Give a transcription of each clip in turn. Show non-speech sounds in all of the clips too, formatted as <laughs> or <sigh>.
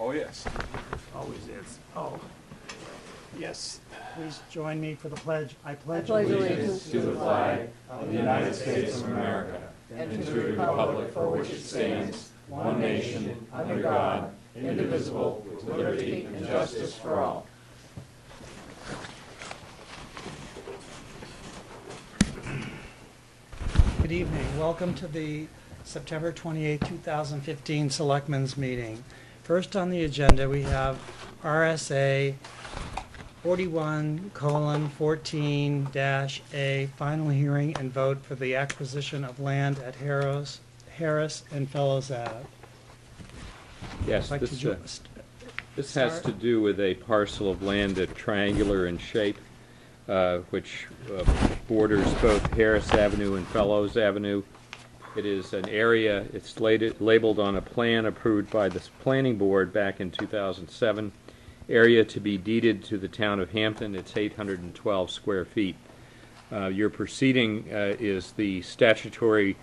Oh, yes. Always is. Oh. Yes. Please join me for the pledge. I pledge pledge allegiance allegiance To the flag of the United States of America and to the republic for which it stands, one nation, under God, indivisible, with liberty and justice for all. Good evening. Welcome to the September 28, 2015 Selectmen's Meeting. First on the agenda, we have RSA 41 colon 14 dash A, final hearing and vote for the acquisition of land at Harris, Harris and Fellows Ave. Yes, Like to this, uh, this has to do with a parcel of land that's triangular in shape, uh, which uh, borders both Harris Avenue and Fellows Avenue. It is an area, it's labeled on a plan approved by the planning board back in 2007. Area to be deeded to the town of Hampton, it's 812 square feet. Uh, Your proceeding uh, is the statutory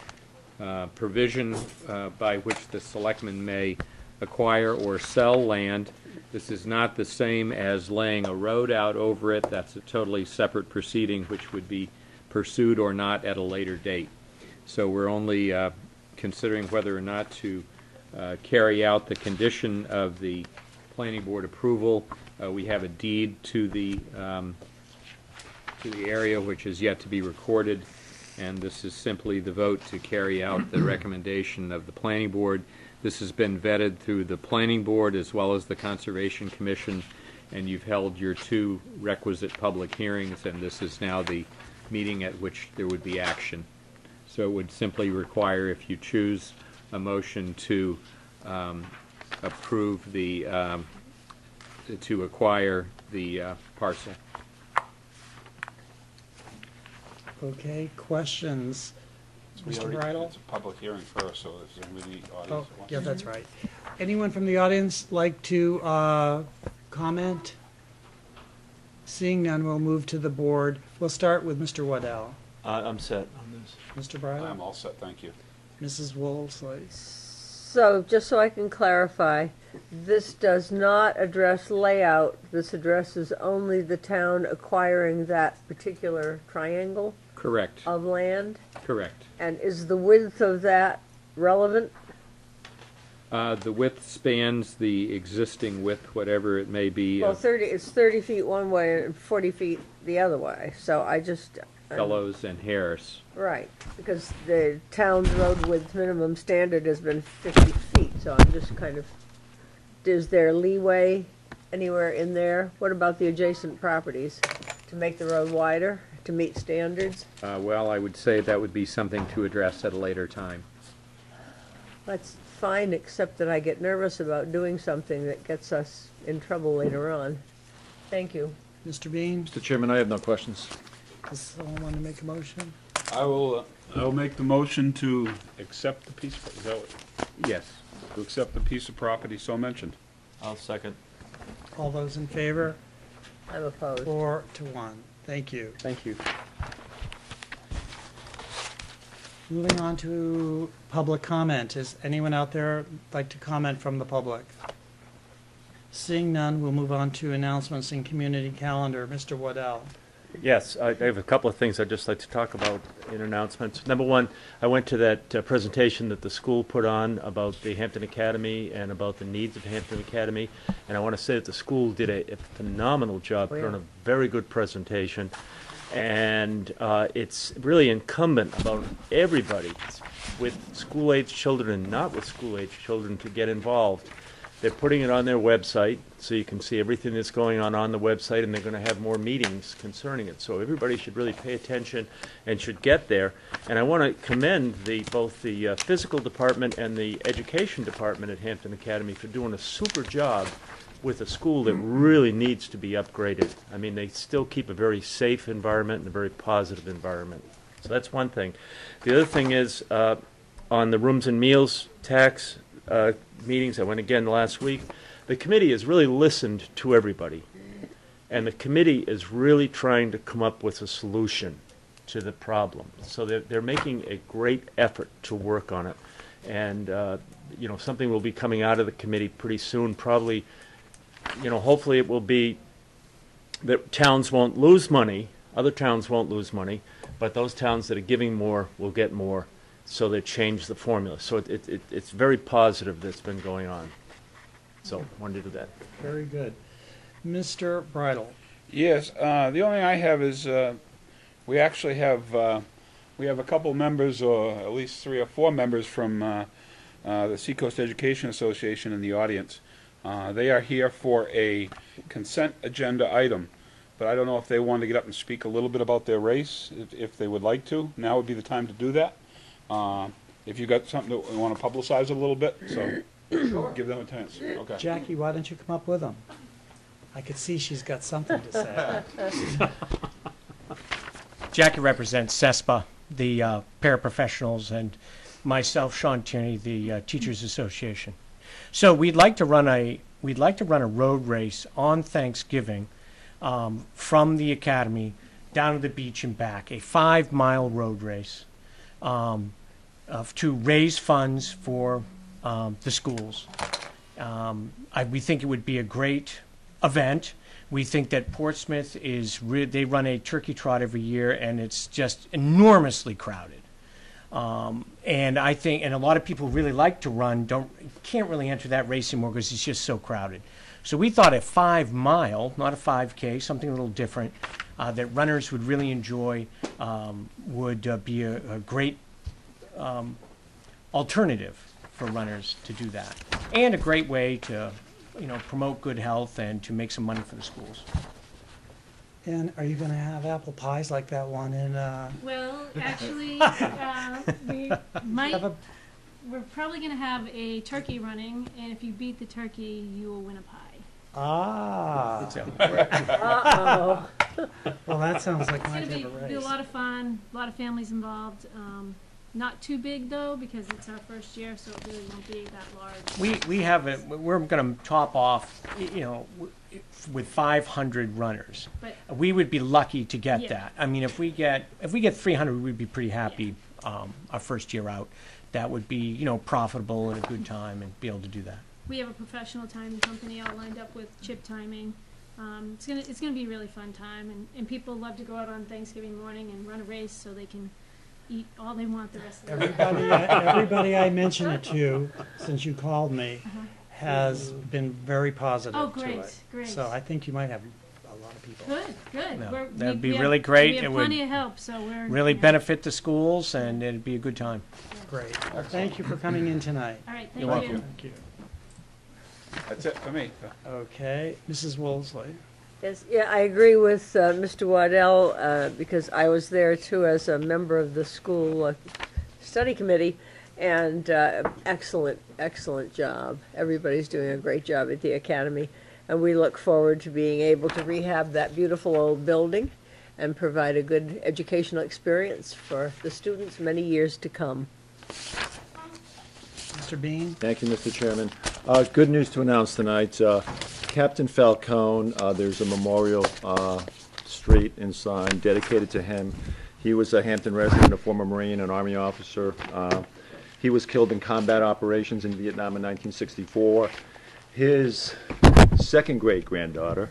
uh, provision uh, by which the selectmen may acquire or sell land. This is not the same as laying a road out over it. That's a totally separate proceeding which would be pursued or not at a later date. So we're only uh, considering whether or not to uh, carry out the condition of the planning board approval. Uh, We have a deed to the, um, to the area which is yet to be recorded, and this is simply the vote to carry out the recommendation of the planning board. This has been vetted through the planning board as well as the Conservation Commission, and you've held your two requisite public hearings, and this is now the meeting at which there would be action. So it would simply require, if you choose, a motion to um, approve the, um, to acquire the uh, parcel. Okay, questions? We Mr. already- Bridle? It's a public hearing first, so is there anybody in the Oh, audience that wants? yeah, that's right. Anyone from the audience like to uh, comment? Seeing none, we'll move to the board. We'll start with Mr. Waddell. Uh, I'm set on this. Mr. Bridle? I'm all set, thank you. Mrs. Woolsey? So, just so I can clarify, this does not address layout, this addresses only the town acquiring that particular triangle Correct, of land? correct. And is the width of that relevant? Uh, The width spans the existing width, whatever it may be, Well, of thirty, it's thirty feet one way and forty feet the other way, so I just. I'm- Fellows and Harris. Right, because the town's road width minimum standard has been fifty feet, so I'm just kind of, is there leeway anywhere in there? What about the adjacent properties? To make the road wider, to meet standards? Uh, Well, I would say that would be something to address at a later time. That's fine, except that I get nervous about doing something that gets us in trouble later on. Thank you. Mr. Bean? Mr. Chairman, I have no questions. Does someone want to make a motion? I will, uh, I'll make the motion to accept the piece, is that what- Yes. to accept the piece of property so mentioned. I'll second. All those in favor? I'm opposed. Four to one. Thank you. Thank you. Moving on to public comment. Is anyone out there like to comment from the public? Seeing none, we'll move on to announcements and community calendar. Mr. Waddell? Yes, I I have a couple of things I'd just like to talk about in announcements. Number one, I went to that uh, presentation that the school put on about the Hampton Academy and about the needs of Hampton Academy, and I want to say that the school did a a phenomenal job, Oh, put on a very good presentation, and uh, it's really incumbent about everybody with school-age children and not with school-age children to get involved. They're putting it on their website, so you can see everything that's going on on the website, and they're going to have more meetings concerning it. So everybody should really pay attention and should get there. And I want to commend the, both the uh, physical department and the education department at Hampton Academy for doing a super job with a school that really needs to be upgraded. I mean, they still keep a very safe environment and a very positive environment. So that's one thing. The other thing is, uh, on the rooms and meals tax uh, meetings, I went again last week, the committee has really listened to everybody. And the committee is really trying to come up with a solution to the problem. So they're, they're making a great effort to work on it. And, uh, you know, something will be coming out of the committee pretty soon, probably, you know, hopefully it will be that towns won't lose money, other towns won't lose money, but those towns that are giving more will get more, so they changed the formula. So it, it, it- it's very positive that's been going on. So, wanted to do that. Very good. Mr. Bridle, Yes, uh, the only thing I have is, uh, we actually have, uh, we have a couple members, or at least three or four members from uh, uh, the Seacoast Education Association in the audience. Uh, They are here for a consent agenda item, but I don't know if they want to get up and speak a little bit about their race, if- if they would like to. Now would be the time to do that. Uh, If you got something that you want to publicize a little bit, so give them a chance. Okay. Jackie, why don't you come up with them? I could see she's got something to say. <laughs> Jackie represents CESPA, the uh, paraprofessionals, and myself, Sean Tierney, the uh, Teachers Association. So we'd like to run a we'd like to run a road race on Thanksgiving um, from the academy down to the beach and back, a five mile road race um, of, to raise funds for um, the schools. Um, I, we think it would be a great event. We think that Portsmouth is re- they run a turkey trot every year, and it's just enormously crowded. Um, and I think, and a lot of people really like to run, don't can't really enter that race anymore because it's just so crowded. So we thought a five mile, not a 5K, something a little different, uh, that runners would really enjoy, um, would uh, be a, a great um, alternative for runners to do that, and a great way to, you know, promote good health and to make some money for the schools. And are you gonna have apple pies like that one in, uh, Well, actually, <laughs> uh, we might, have a, we're probably gonna have a turkey running, and if you beat the turkey, you will win a pie. ah, <laughs> Uh-oh. well, that sounds like It's my gonna be, favorite be a race. lot of fun, a lot of families involved, um, not too big though, because it's our first year, so it really won't be that large. We, we have a, we're going to top off, you know, w- with 500 runners. But We would be lucky to get Yeah. that. I mean, if we get, if we get 300, we'd be pretty happy um, our first year out. That would be, you know, profitable and a good time and be able to do that. we have a professional timing company all lined up with chip timing. Um, it's gonna, it's gonna be a really fun time, and, and people love to go out on Thanksgiving morning and run a race so they can eat all they want the rest of the day. Everybody, I- everybody I mention it to, since you called me, Uh-huh. has been very positive Oh, to great, it. great. So I think you might have a lot of people. Good, good. Yeah, We're- that'd we- be we have- really great. We It have would plenty of help, so we're. Really yeah. benefit the schools and it'd be a good time. Great. Well, thank you for coming in tonight. All right, You're thank you. welcome. Thank you. That's it for me. Okay, Mrs. Woolsey. Yes, yeah, I agree with uh, Mr. Waddell, uh, because I was there too as a member of the school uh, study committee, and uh, excellent, excellent job. Everybody's doing a great job at the academy, and we look forward to being able to rehab that beautiful old building and provide a good educational experience for the students many years to come. Mr. Bean? Thank you, Mr. Chairman. Uh, Good news to announce tonight. Uh, Captain Falcone, uh, there's a memorial uh, street and sign dedicated to him. He was a Hampton resident, a former Marine, an Army officer. Uh, He was killed in combat operations in Vietnam in 1964. His second great-granddaughter,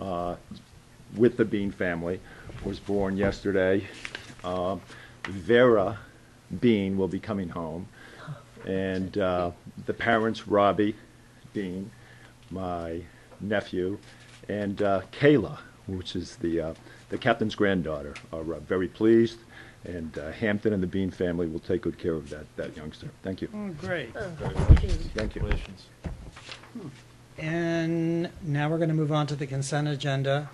uh, with the Bean family, was born yesterday. Uh, Vera Bean will be coming home. And uh, the parents, Robbie Dean, my nephew, and uh, Kayla, which is the, uh, the captain's granddaughter, are uh, very pleased. And uh, Hampton and the Bean family will take good care of that, that youngster. Thank you. Oh, great. Thank you. And now we're going to move on to the consent agenda.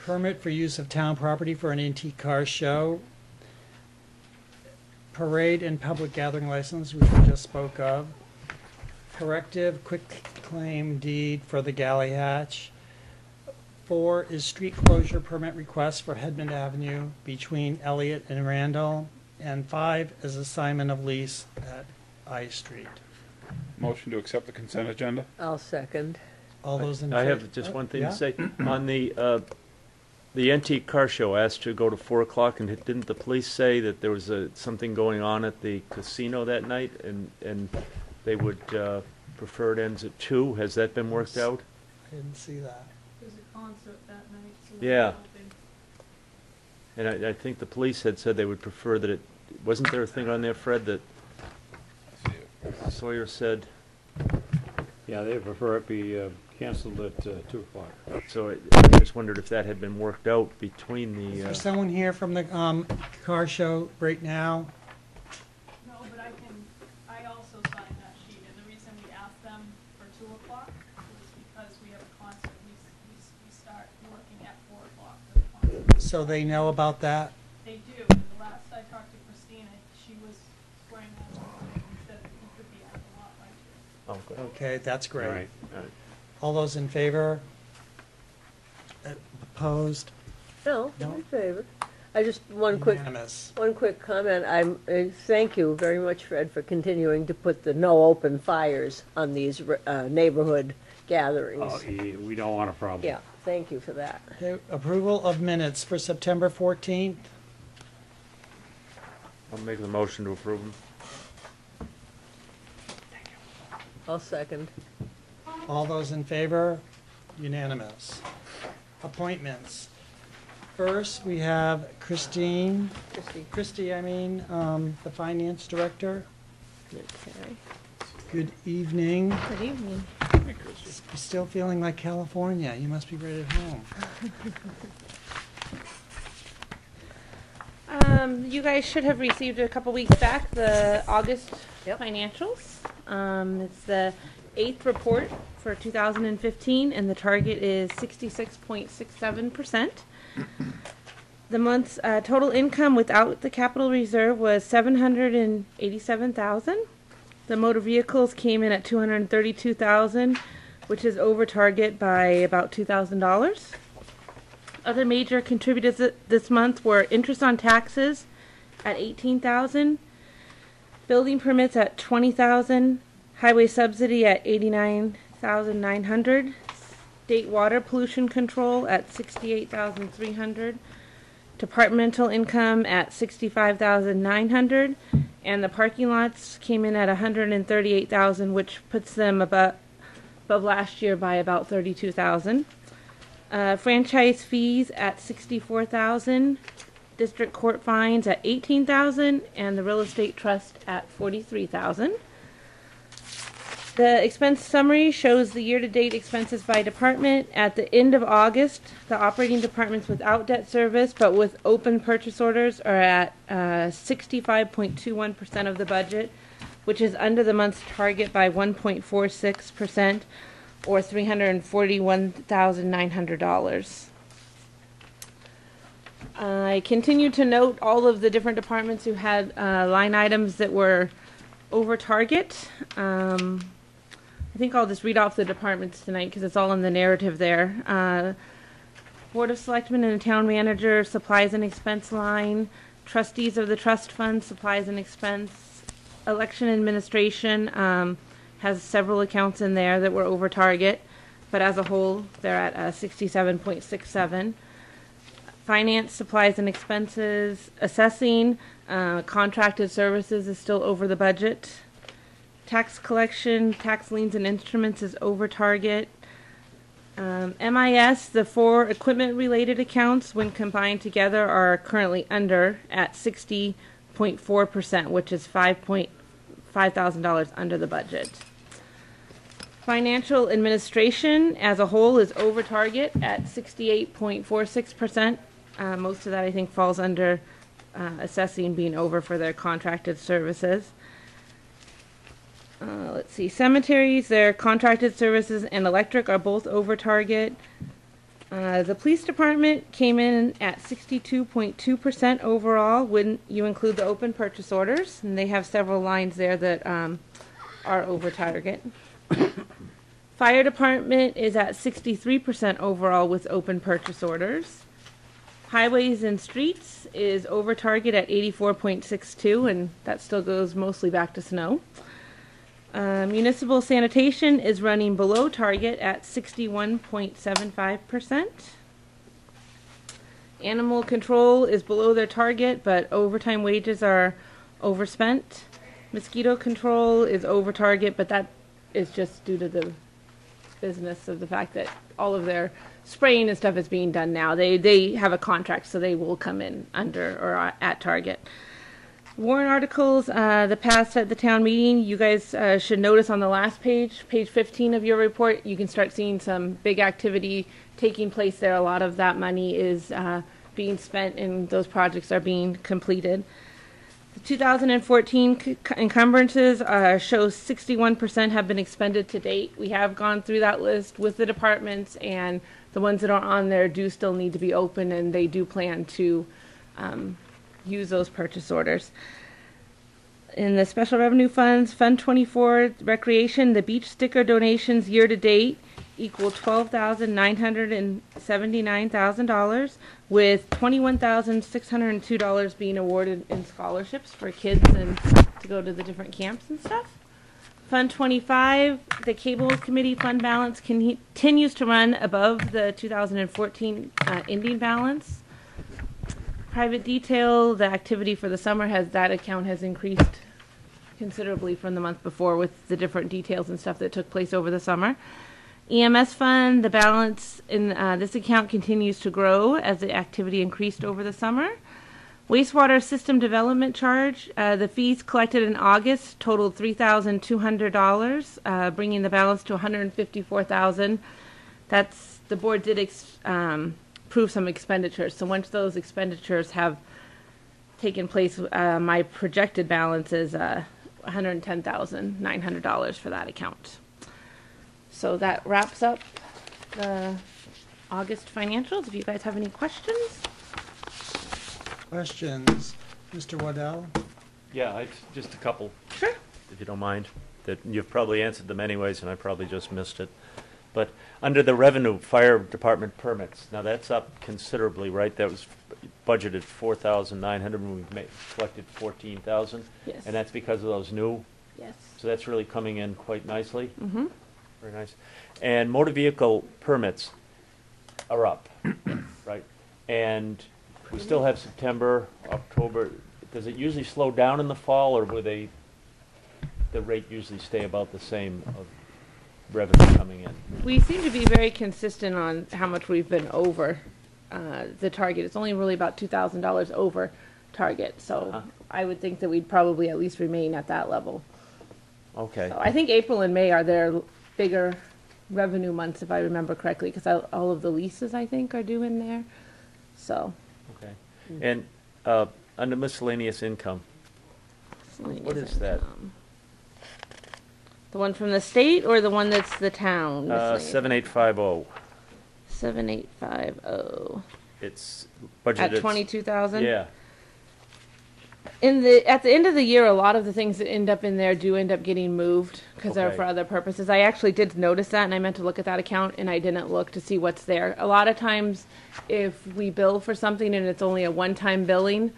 Permit for use of town property for an antique car show. Parade and public gathering license, which we just spoke of. Corrective quick claim deed for the Galley Hatch. Four is street closure permit request for Headman Avenue between Elliott and Randall. And five is assignment of lease at I Street. Motion to accept the consent agenda? I'll second. All those in favor? I have just one thing Yeah? to say. On the, uh, the antique car show asked to go to four o'clock, and didn't the police say that there was a, something going on at the casino that night, and, and they would uh, prefer it ends at two? Has that been worked out? I didn't see that. There's a concert that night, so. Yeah. And I, I think the police had said they would prefer that it, wasn't there a thing on there, Fred, that Sawyer said, Yeah, they prefer it be uh, canceled at uh, two o'clock. so I I just wondered if that had been worked out between Is the, uh, someone here from the um, car show right now? No, but I can, I also signed that sheet, and the reason we asked them for two o'clock was because we have a concert, we, s- we, s- we start working at four o'clock for the concert. So they know about that? They do, and the last I talked to Christina, she was swearing that and said that he could be at the lot by two. oh, good. Okay, that's great. Right. All those in favor? Uh, Opposed? No, No. I'm in favor. I just, one quick, Unanimous. one quick comment. I'm, uh, thank you very much, Fred, for continuing to put the no open fires on these uh, neighborhood gatherings. Oh, eh, we don't want a problem. Yeah, thank you for that. Okay, Approval of minutes for September 14th. I'll make the motion to approve them. I'll second. All those in favor? Unanimous. Appointments. First, we have Christine, Christie. Christie, I mean, um, the finance director. Okay. Good evening. Good evening. You're Still feeling like California. You must be right at home. <laughs> Um, you guys should have received a couple weeks back the August Yep. financials. Um, it's the eighth report for 2015, and the target is 66.67 percent. <coughs> The month's uh, total income without the capital reserve was 787,000. The motor vehicles came in at 232,000, which is over target by about $2,000. Other major contributors this month were interest on taxes at eighteen thousand, building permits at twenty thousand, highway subsidy at eighty-nine thousand nine hundred, state water pollution control at sixty-eight thousand three hundred, departmental income at sixty-five thousand nine hundred, and the parking lots came in at hundred and thirty-eight thousand, which puts them above, above last year by about thirty-two thousand. Uh, franchise fees at sixty-four thousand, district court fines at eighteen thousand, and the real estate trust at forty-three thousand. The expense summary shows the year-to-date expenses by department. At the end of August, the operating departments without debt service but with open purchase orders are at uh, sixty-five point two one percent of the budget, which is under the month's target by one point four six percent or three hundred and forty-one thousand nine hundred dollars. I continue to note all of the different departments who had uh, line items that were over target. Um, I think I'll just read off the departments tonight because it's all in the narrative there. Uh, Board of Selectmen and Town Manager, supplies and expense line, trustees of the trust fund, supplies and expense, election administration, um, has several accounts in there that were over target, but as a whole, they're at uh, 67.67. Finance, supplies and expenses, assessing, uh, contracted services is still over the budget. Tax collection, tax liens and instruments is over target. Um, MIS, the four equipment-related accounts, when combined together, are currently under at 60.4%, which is five point five thousand dollars under the budget. Financial administration as a whole is over target at sixty-eight point four six percent. Uh, most of that, I think, falls under uh, assessing being over for their contracted services. Uh, let's see, cemeteries, their contracted services and electric are both over target. Uh, the police department came in at sixty-two point two percent overall when you include the open purchase orders, and they have several lines there that um, are over target. <coughs> Fire department is at sixty-three percent overall with open purchase orders. Highways and streets is over target at eighty-four point six two, and that still goes mostly back to snow. Uh, municipal sanitation is running below target at sixty-one point seven five percent. Animal control is below their target, but overtime wages are overspent. Mosquito control is over target, but that is just due to the business of the fact that all of their spraying and stuff is being done now. They they have a contract, so they will come in under or at target. Warrant articles, uh, the passed at the town meeting, you guys uh, should notice on the last page, page 15 of your report, you can start seeing some big activity taking place there. A lot of that money is uh, being spent and those projects are being completed. The 2014 encumbrances uh, show 61% have been expended to date. We have gone through that list with the departments, and the ones that are on there do still need to be open, and they do plan to um, use those purchase orders. In the special revenue funds, Fund 24 Recreation, the beach sticker donations year to date equal $12,979,000, with $21,602 being awarded in scholarships for kids and to go to the different camps and stuff. Fund 25, the Cable Committee fund balance continues to run above the 2014 uh, ending balance. Private detail, the activity for the summer has, that account has increased considerably from the month before with the different details and stuff that took place over the summer. EMS fund, the balance in uh, this account continues to grow as the activity increased over the summer. Wastewater system development charge, uh, the fees collected in August totaled $3,200, uh, bringing the balance to 154,000. That's the board did um, approve some expenditures. So once those expenditures have taken place, uh, my projected balance is uh, $110,900 for that account. So that wraps up the August financials. If you guys have any questions. Questions? Mr. Waddell? Yeah, I, just a couple. Sure. If you don't mind, that you've probably answered them anyways, and I probably just missed it. But under the revenue, fire department permits, now that's up considerably, right? That was budgeted four thousand nine hundred, and we've made, collected fourteen thousand? Yes. And that's because of those new, Yes. so that's really coming in quite nicely. Mm-hmm. Very nice. And motor vehicle permits are up, <coughs> right? And we still have September, October. Does it usually slow down in the fall, or will they, the rate usually stay about the same of revenue coming in? We seem to be very consistent on how much we've been over uh, the target. It's only really about two thousand dollars over target, so Uh-huh. I would think that we'd probably at least remain at that level. Okay, So I think April and May are their bigger revenue months, if I remember correctly, because all of the leases I think are due in there. So. okay. And uh, under miscellaneous income, What is that? The one from the state or the one that's the town? uh, seven eight five zero. Seven eight five zero. it's budgeted. At twenty-two thousand? Yeah, In the, at the end of the year, a lot of the things that end up in there do end up getting moved because they're Okay. for other purposes. I actually did notice that and I meant to look at that account and I didn't look to see what's there. A lot of times, if we bill for something and it's only a one-time billing,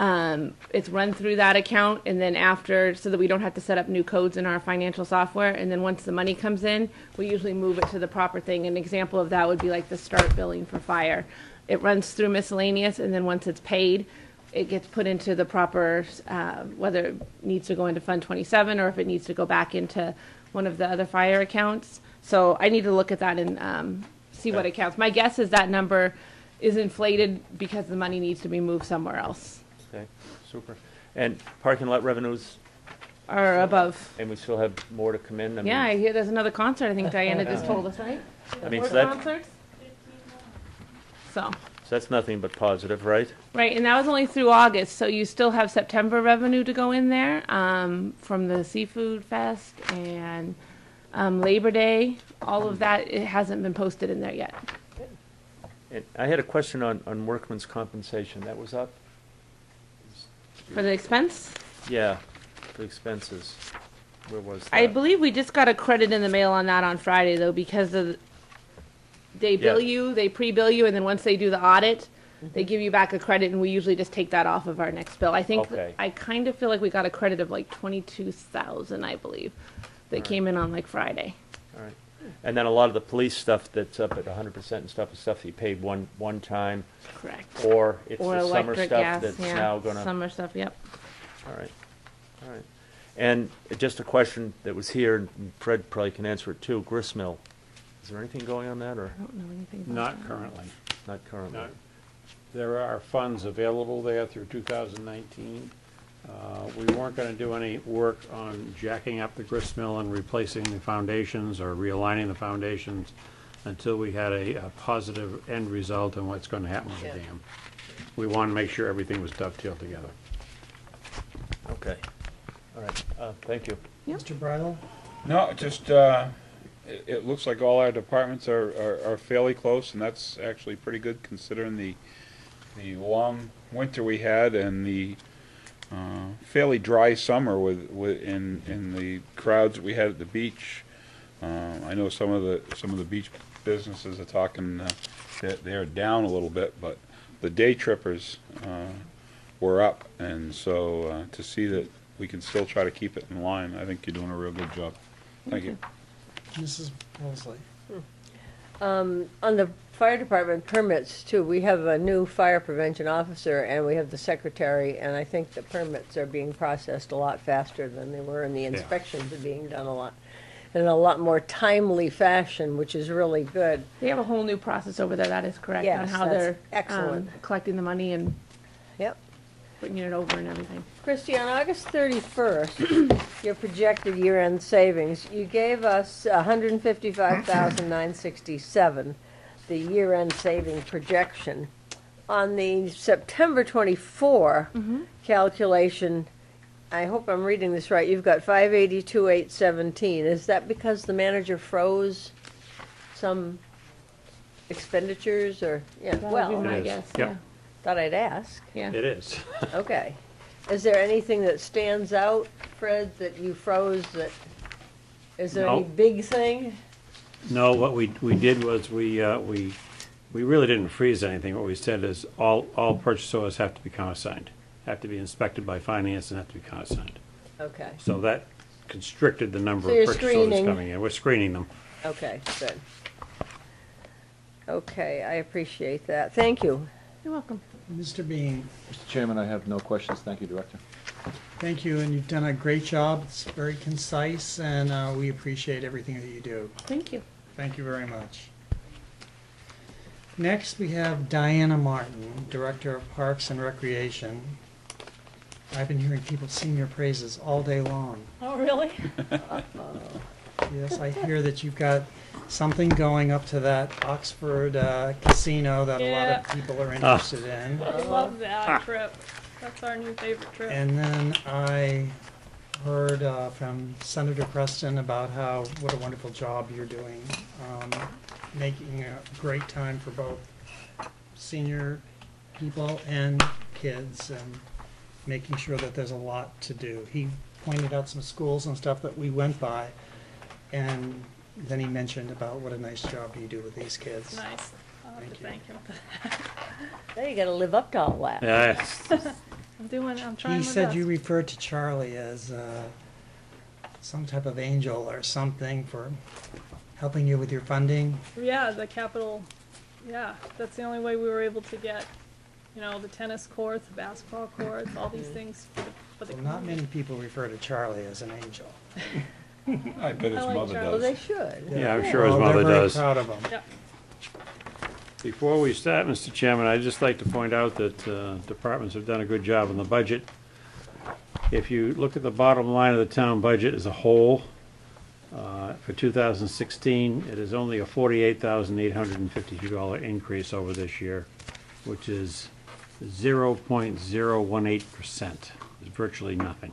um, it's run through that account and then after, so that we don't have to set up new codes in our financial software. And then once the money comes in, we usually move it to the proper thing. An example of that would be like the start billing for fire. It runs through miscellaneous and then once it's paid, it gets put into the proper, uh, whether it needs to go into Fund 27 or if it needs to go back into one of the other fire accounts. So I need to look at that and um, see what accounts. My guess is that number is inflated because the money needs to be moved somewhere else super. And parking lot revenues, or above. and we still have more to come in? I Yeah, I hear there's another concert. I think <laughs> Diana just told us, right? I mean, More so that, concerts. So. so that's nothing but positive, right? Right, and that was only through August, so you still have September revenue to go in there um, from the seafood fest and um, Labor Day. All of that it hasn't been posted in there yet. And I had a question on, on workman's compensation. That was up? For the expense, Yeah, the expenses. Where was that? I believe we just got a credit in the mail on that on Friday though, because of they bill Yeah. you, they pre-bill you, and then once they do the audit, mm-hmm. they give you back a credit, and we usually just take that off of our next bill. I think Okay. I kind of feel like we got a credit of like twenty-two thousand, I believe, that came in on like Friday. All right. And then a lot of the police stuff that's up at hundred percent and stuff is stuff that you paid one, one time, Correct. or it's Or the summer electric, stuff gas, that's yeah. now gonna. Summer stuff, yep. All right, all right. And just a question that was here, and Fred probably can answer it too, gristmill. Is there anything going on that, or I don't know anything about Not that. currently. not currently? Not- There are funds available there through 2019. Uh, We weren't going to do any work on jacking up the grist mill and replacing the foundations or realigning the foundations until we had a a positive end result on what's going to happen with the Yeah. dam. We wanted to make sure everything was dovetailed together. Okay, all right, uh, thank you. Mr. Bridle? No, just, uh, it, it looks like all our departments are, are, are fairly close, and that's actually pretty good considering the, the long winter we had and the, uh, fairly dry summer with, with, in, in the crowds that we had at the beach. Uh, I know some of the, some of the beach businesses are talking, uh, that they're down a little bit, but the day trippers, uh, were up, and so, uh, to see that we can still try to keep it in line, I think you're doing a real good job. Thank you. Mrs. Woolsey? Um, on the fire department permits too. We have a new fire prevention officer and we have the secretary, and I think the permits are being processed a lot faster than they were, and the inspections are being done a lot, in a lot more timely fashion, which is really good. They have a whole new process over there, that is correct, on how that's they're um, excellent. collecting the money and Yep. putting it over and everything. Christie, on August 31st, <coughs> your projected year-end savings, you gave us 155,967 the year-end saving projection. On the September twenty-four mm-hmm. calculation, I hope I'm reading this right, you've got five eighty-two eight seventeen. Is that because the manager froze some expenditures or, yeah, That would be well, my is. guess, Yep. yeah, thought I'd ask. yeah. It is. <laughs> Okay. Is there anything that stands out, Fred, that you froze that, is there any No. big thing? No, what we, we did was we, uh, we, we really didn't freeze anything. What we said is all, all purchase orders have to be countersigned, have to be inspected by finance and have to be countersigned. Okay, So that constricted the number So of you're purchase orders screening. coming in. We're screening them. okay, good. Okay, I appreciate that. Thank you. You're welcome. Mr. Bean? Mr. Chairman, I have no questions. Thank you, Director. Thank you, and you've done a great job. It's very concise, and uh, we appreciate everything that you do. Thank you. Thank you very much. Next, we have Diana Martin, Director of Parks and Recreation. I've been hearing people sing your praises all day long. Oh, really? <laughs> Yes, I hear that you've got something going up to that Oxford uh, casino that a lot of people are interested in. I love that trip. That's our new favorite trip. And then I heard uh, from Senator Preston about how, what a wonderful job you're doing, um, making a great time for both senior people and kids, and making sure that there's a lot to do. He pointed out some schools and stuff that we went by, and then he mentioned about what a nice job you do with these kids. Nice. I'll have Thank to you. thank him. Now you gotta live up to all that. Yeah, <laughs> I'm doing, I'm trying He my said best. you referred to Charlie as uh, some type of angel or something for helping you with your funding. Yeah, the capital, yeah, that's the only way we were able to get, you know, the tennis courts, the basketball courts, all these things for the, for the Well, not community. many people refer to Charlie as an angel. <laughs> I bet his I like mother Charlie. Well, they does. should. Yeah, I'm sure his Well, mother They're very does. proud of him. Yeah. Before we start, Mr. Chairman, I'd just like to point out that uh, departments have done a good job on the budget. If you look at the bottom line of the town budget as a whole, uh, for 2016, it is only a $48,852 increase over this year, which is 0.018%. It's virtually nothing.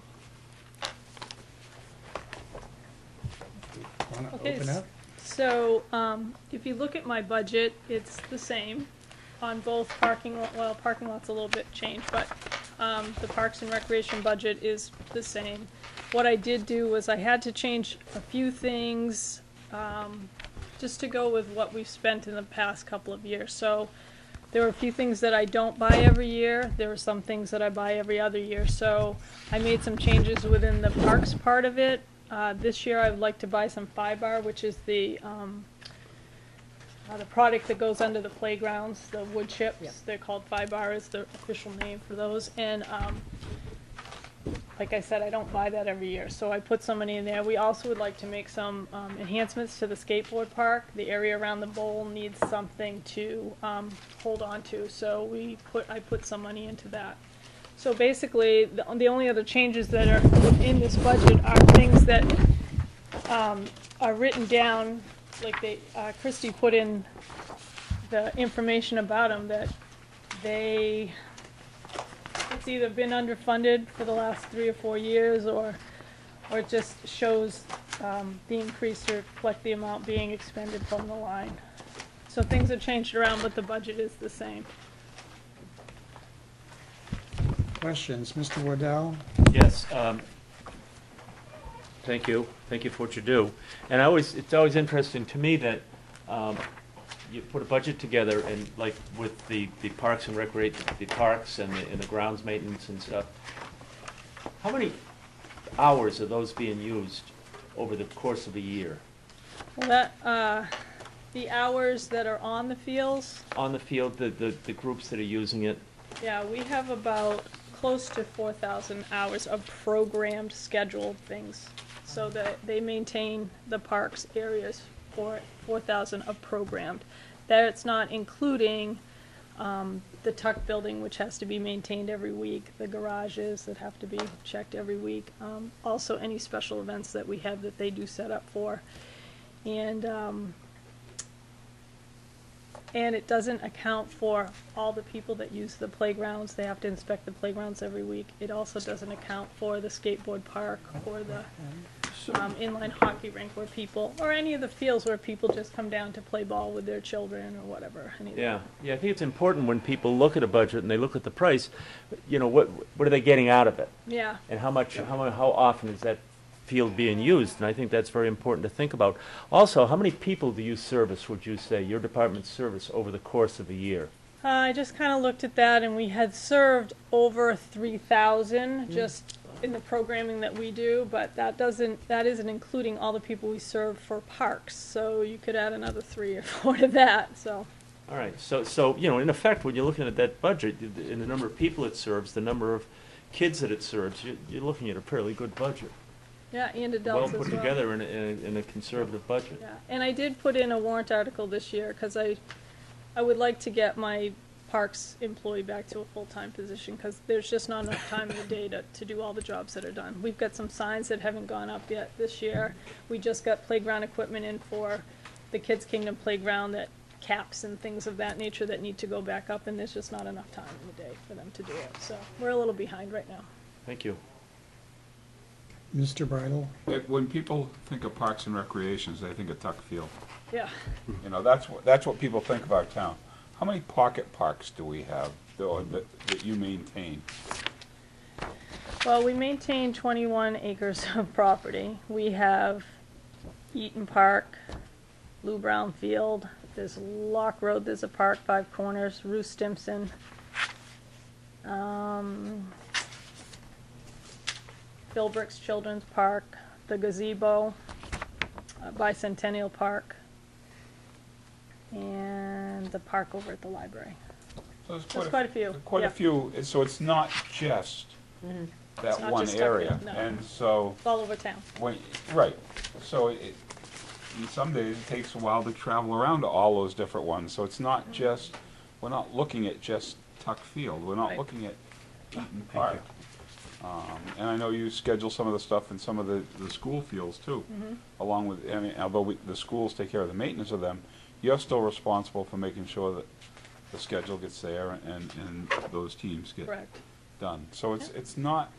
Want to Okay, open s- up? So, um, if you look at my budget, it's the same on both parking lot, well, parking lot's a little bit changed, but, um, the Parks and Recreation budget is the same. What I did do was I had to change a few things, um, just to go with what we've spent in the past couple of years. So, there were a few things that I don't buy every year. There were some things that I buy every other year. So I made some changes within the parks part of it. Uh, this year I would like to buy some Fibar, which is the, um, uh, the product that goes under the playgrounds, the wood chips. They're called Fibar is the official name for those. And, um, like I said, I don't buy that every year, so I put some money in there. We also would like to make some um, enhancements to the skateboard park. The area around the bowl needs something to um, hold on to, so we put, I put some money into that. So basically, the, the only other changes that are in this budget are things that um, are written down, like they, uh, put in the information about them, that they, it's either been underfunded for the last three or four years, or, or it just shows um, the increase to reflect the amount being expended from the line. So things have changed around, but the budget is the same. Questions? Mr. Waddell? Yes, um, thank you, thank you for what you do. And I always, it's always interesting to me that, um, you put a budget together and like with the, the parks and recreate, the parks and the, and the grounds maintenance and stuff. How many hours are those being used over the course of a year? Well, that, uh, the hours that are on the fields, On the field, the, the, the groups that are using it? yeah, we have about close to four thousand hours of programmed, scheduled things. So that they maintain the parks areas for four thousand of programmed. That's not including, um, the tuck building, which has to be maintained every week, the garages that have to be checked every week. Um, also any special events that we have that they do set up for. And, um, and it doesn't account for all the people that use the playgrounds. They have to inspect the playgrounds every week. It also doesn't account for the skateboard park or the um, inline hockey rink where people, or any of the fields where people just come down to play ball with their children or whatever. any of that. Yeah, yeah, I think it's important when people look at a budget and they look at the price, you know, what, what are they getting out of it? Yeah. And how much, how, mu- how often is that field being used? And I think that's very important to think about. Also, how many people do you service, would you say, your department service over the course of a year? Uh, I just kind of looked at that, and we had served over three thousand just in the programming that we do, but that doesn't, that isn't including all the people we serve for parks. So you could add another three or four to that. So All right, so, so, you know, in effect, when you're looking at that budget, in the number of people it serves, the number of kids that it serves, you- you're looking at a fairly good budget. Yeah, and Well adults as well. put together in a, in a- in a conservative budget. Yeah, and I did put in a warrant article this year because I, I would like to get my parks employee back to a full-time position because there's just not enough time in the day to, to do all the jobs that are done. We've got some signs that haven't gone up yet this year. We just got playground equipment in for the Kids Kingdom Playground that caps and things of that nature that need to go back up and there's just not enough time in the day for them to do it. So we're a little behind right now. Thank you. Mr. Bridle? It- When people think of parks and recreations, they think of Tuck Field. Yeah. You know, that's, what that's what people think of our town. How many pocket parks do we have, though, that, that you maintain? Well, we maintain twenty-one acres of property. We have Eaton Park, Lou Brown Field, there's Locke Road, there's a park, Five Corners, Ruth Stimson. Um, Philbrook's Children's Park, the gazebo, uh, Bicentennial Park, and the park over at the library. So there's There's quite a few, Quite yeah. a few, so it's not just It's that not one just Tuck area. Field, no. And so, It's all over town. when, right, so it, and some days it takes a while to travel around to all those different ones. So it's not just, we're not looking at just Tuck Field, we're not Right. looking at Eaton Park. Um, and I know you schedule some of the stuff in some of the, the school fields too, Mm-hmm. along with, I mean, although we, the schools take care of the maintenance of them, you're still responsible for making sure that the schedule gets there and, and those teams get Correct. done. So it's, it's not,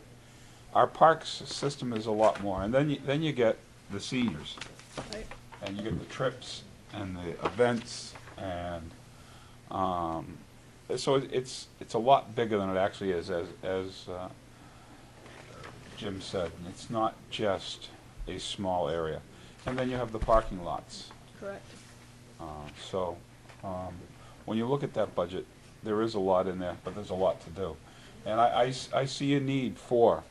our parks system is a lot more, and then you, then you get the seniors, Right. and you get the trips and the events, and, um, so it- it's, it's a lot bigger than it actually is, as, as, uh, Jim said, it's not just a small area. And then you have the parking lots. Correct. Uh, So, um, when you look at that budget, there is a lot in there, but there's a lot to do. And I, I s- I see a need for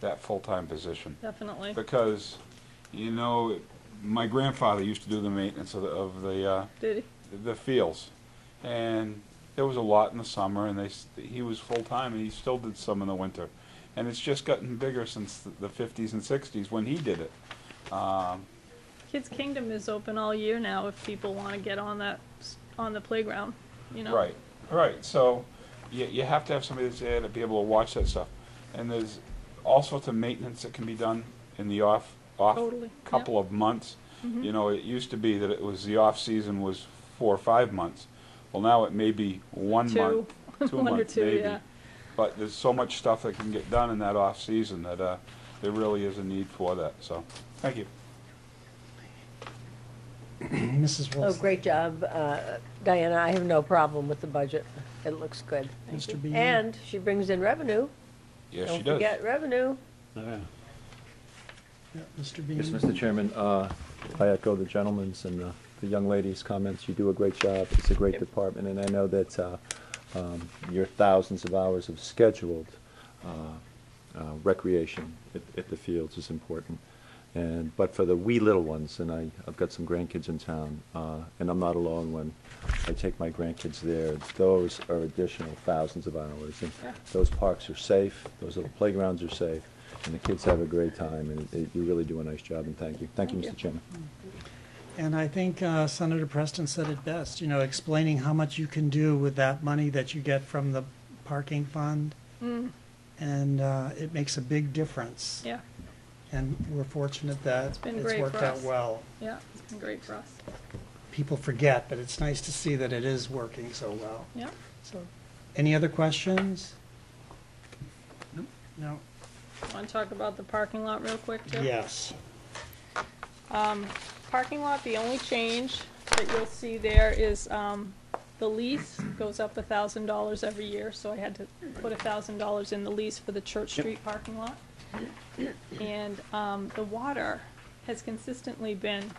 that full-time position. Definitely. Because, you know, my grandfather used to do the maintenance of the, of the, uh, Did the fields. And there was a lot in the summer and they, s- he was full-time and he still did some in the winter. And it's just gotten bigger since the- the fifties and sixties when he did it. Um, Kids Kingdom is open all year now if people want to get on that, s- on the playground, you know? Right, right, so you, you have to have somebody that's there to be able to watch that stuff. And there's all sorts of maintenance that can be done in the off, off Totally, yep. couple of months. Mhm. You know, it used to be that it was, the off-season was four or five months. Well, now it may be one Two. month, two <laughs> One or months two, maybe. yeah. But there's so much stuff that can get done in that off-season that, uh, there really is a need for that, so, thank you. <clears throat> Mrs. Wilson. Oh, Wilson. great job, uh, Diana. I have no problem with the budget. It looks good. Mr. Bean. And she brings in revenue. Yes, she Don't does. forget revenue. Yeah. Yeah, Mr. Bean. Yes, Mr. Chairman, uh, I echo the gentleman's and uh, the young lady's comments. You do a great job. It's a great department, and I know that uh, um, your thousands of hours of scheduled uh, uh, recreation at at the fields is important. And, but for the wee little ones, and I, I've got some grandkids in town, uh, and I'm not alone when I take my grandkids there, those are additional thousands of hours. And those parks are safe, those little playgrounds are safe, and the kids have a great time, and it- you really do a nice job, and thank you. Thank you, Thank Mr. Chairman. And I think uh, Senator Preston said it best, you know, explaining how much you can do with that money that you get from the parking fund. Mm, And uh, it makes a big difference. yeah, And we're fortunate that It's been it's great worked for out us. well. yeah, it's been great for us. People forget, but it's nice to see that it is working so well. Yeah. So, any other questions? No? Want to talk about the parking lot real quick, too? Yes. Um, parking lot, the only change that you'll see there is, um, the lease goes up a thousand dollars every year, so I had to put a thousand dollars in the lease for the Church Street parking lot. And, um, the water has consistently been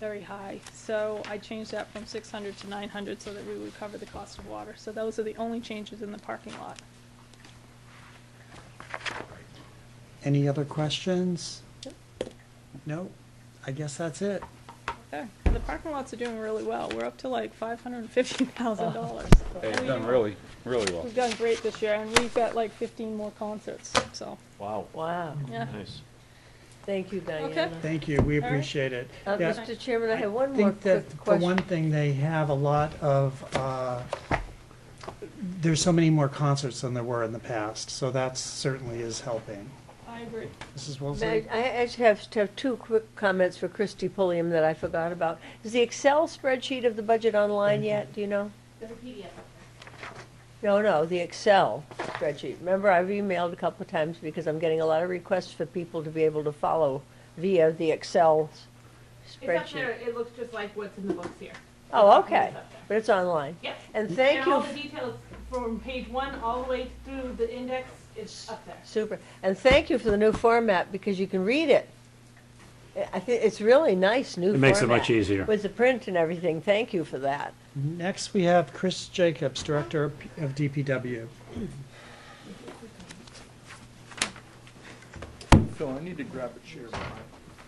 very high, so I changed that from six hundred to nine hundred so that we would cover the cost of water. So those are the only changes in the parking lot. Any other questions? No? I guess that's it. Okay, the parking lots are doing really well. We're up to like five hundred and fifty thousand dollars. They've done really, really well. We've done great this year, and we've got like fifteen more concerts, so, Wow. Wow. yeah. Nice. Thank you, Diana. Thank you, we All right. appreciate it. Uh, Yeah, Mr. Chairman, I have one I more think that, quick for question. one thing, they have a lot of, uh, there's so many more concerts than there were in the past, so that certainly is helping. I agree. Mrs. May Wilson? I I actually have, to have two quick comments for Christy Pulliam that I forgot about. Is the Excel spreadsheet of the budget online yet, do you know? There's a PDF. No, no, the Excel spreadsheet. Remember, I've emailed a couple of times because I'm getting a lot of requests for people to be able to follow via the Excel s- It's up there, spreadsheet. it looks just like what's in the books here. Oh, okay, It's up there. but it's online. Yep. And thank And you, all the details from page one all the way through the index is up there. super, and thank you for the new format because you can read it. I think it's really nice new It makes it format. much easier. With the print and everything, thank you for that. Next, we have Chris Jacobs, Director of P- of DPW. Phil, I need to grab a chair behind.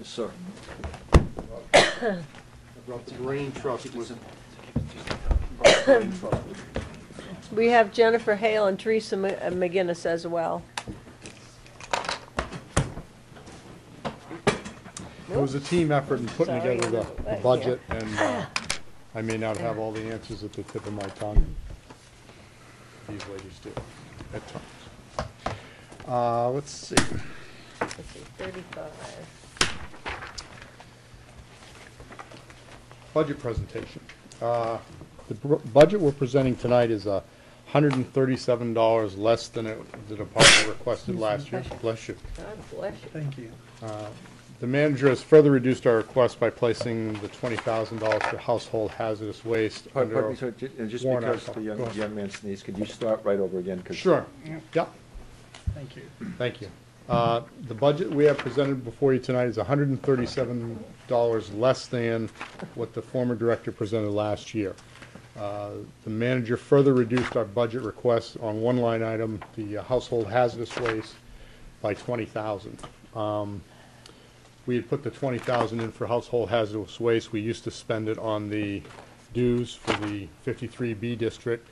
Yes, sir. <coughs> I brought the green truck with <coughs> brought the green truck with me. We have Jennifer Hale and Teresa M- uh, McGinnis as well. It was a team effort in putting Sorry, together the, I'm the budget, and <laughs> uh, I may not have all the answers at the tip of my tongue. These ladies do, at times. Uh, let's see. Let's see, thirty-five. Budget presentation. Uh, The br- budget we're presenting tonight is a hundred and thirty-seven dollars less than it- the department requested last year. Bless you. God bless you. Thank you. The manager has further reduced our request by placing the twenty thousand dollars for household hazardous waste Pardon under. pardon me, sir, ju- and just warrant because article. the young, ahead. young man sneezed, could you start right over again? 'Cause- Sure, yep, Thank you. thank you. Uh, The budget we have presented before you tonight is hundred and thirty-seven dollars less than what the former director presented last year. Uh, The manager further reduced our budget requests on one line item, the uh, household hazardous waste, by twenty thousand. Um, we had put the twenty thousand in for household hazardous waste. We used to spend it on the dues for the fifty-three B district.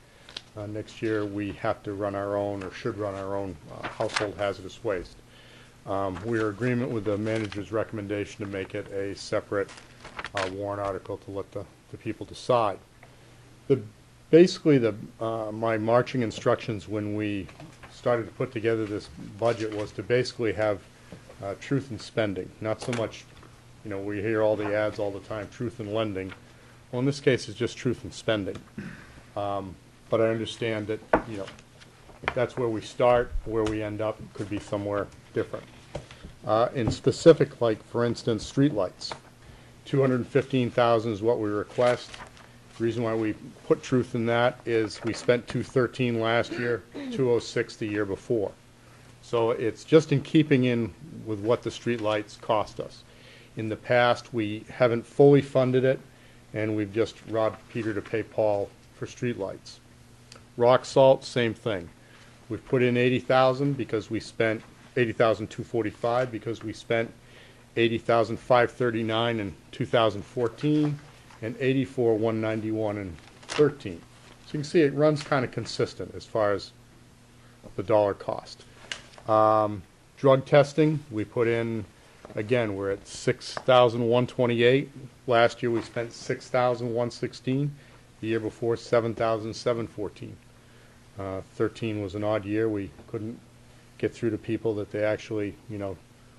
Uh, next year, we have to run our own, or should run our own, uh, household hazardous waste. Um, we're in agreement with the manager's recommendation to make it a separate, uh, warrant article to let the, the people decide. The, basically, the, uh, my marching instructions when we started to put together this budget was to basically have, uh, truth in spending, not so much, you know, we hear all the ads all the time, truth in lending. Well, in this case, it's just truth in spending. Um, but I understand that, you know, if that's where we start, where we end up could be somewhere different. Uh, in specific, like, for instance, streetlights. Two hundred and fifteen thousand is what we request. The Reason why we put truth in that is we spent two thirteen last year, two oh six the year before. So it's just in keeping in with what the streetlights cost us. In the past, we haven't fully funded it, and we've just robbed Peter to pay Paul for streetlights. Rock salt, same thing. We've put in eighty thousand because we spent, eighty thousand two forty-five because we spent eighty thousand five thirty-nine in two thousand fourteen and eighty-four one ninety-one and thirteen. So you can see it runs kind of consistent as far as the dollar cost. Um, drug testing, we put in, again, we're at six thousand one twenty-eight. Last year, we spent six thousand one sixteen. The year before, seven thousand seven fourteen. Uh, thirteen was an odd year. We couldn't get through to people that they actually, you know,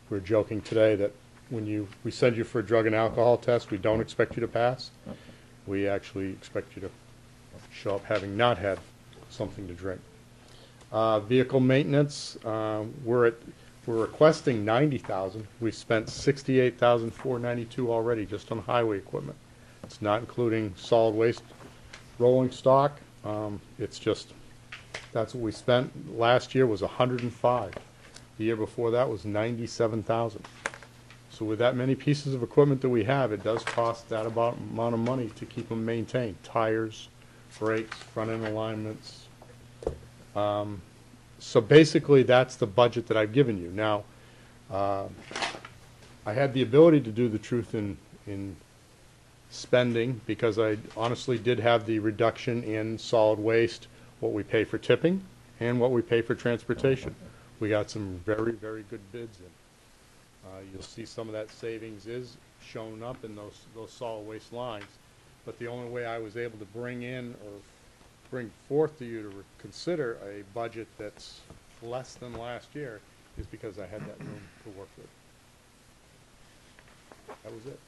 we were joking today that when you, we send you for a drug and alcohol test, we don't expect you to pass. We actually expect you to show up having not had something to drink. Uh, vehicle maintenance, uh, we're at, we're requesting ninety thousand. We've spent sixty-eight thousand four ninety-two already just on highway equipment. It's not including solid waste rolling stock. Um, it's just, that's what we spent. Last year was hundred and five. The year before that was ninety-seven thousand. So with that many pieces of equipment that we have, it does cost that about amount of money to keep them maintained. Tires, brakes, front end alignments. Um, so basically, that's the budget that I've given you. Now, uh, I had the ability to do the truth in, in spending because I honestly did have the reduction in solid waste, what we pay for tipping and what we pay for transportation. We got some very, very good bids in. Uh, you'll see some of that savings is shown up in those, those solid waste lines. But the only way I was able to bring in or bring forth to you to consider a budget that's less than last year is because I had that room to work with. That was it.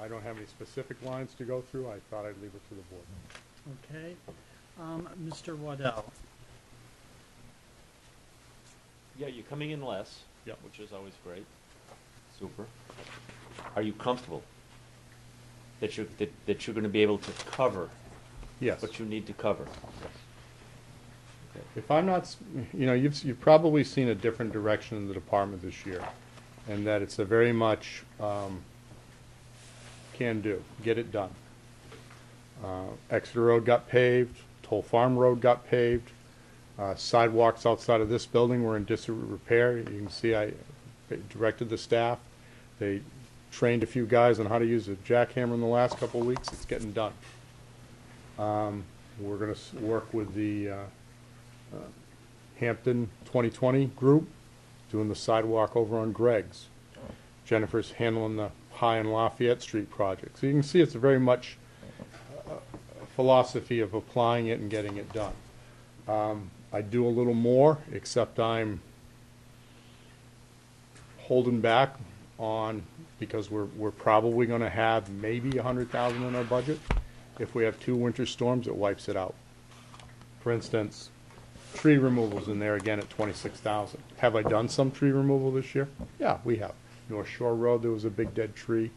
I don't have any specific lines to go through. I thought I'd leave it to the board. Okay. Um, Mr. Waddell? Yeah, you're coming in less. Yep. Which is always great. Super. Are you comfortable? That you're, that, that you're gonna be able to cover Yes. what you need to cover? If I'm not, s- you know, you've, you've probably seen a different direction in the department this year, and that it's a very much, um, can do, get it done. Uh, Exeter Road got paved, Towle Farm Road got paved, uh, sidewalks outside of this building were in disrepair. You can see I directed the staff. They trained a few guys on how to use a jackhammer in the last couple of weeks. It's getting done. Um, we're gonna work with the, uh, uh, Hampton 2020 group, doing the sidewalk over on Greg's. Jennifer's handling the High and Lafayette Street project. So you can see it's a very much uh, philosophy of applying it and getting it done. Um, I do a little more, except I'm holding back on, because we're, we're probably gonna have maybe a hundred thousand in our budget. If we have two winter storms, it wipes it out. For instance, tree removals in there again at twenty-six thousand. Have I done some tree removal this year? Yeah, we have. North Shore Road, there was a big dead tree.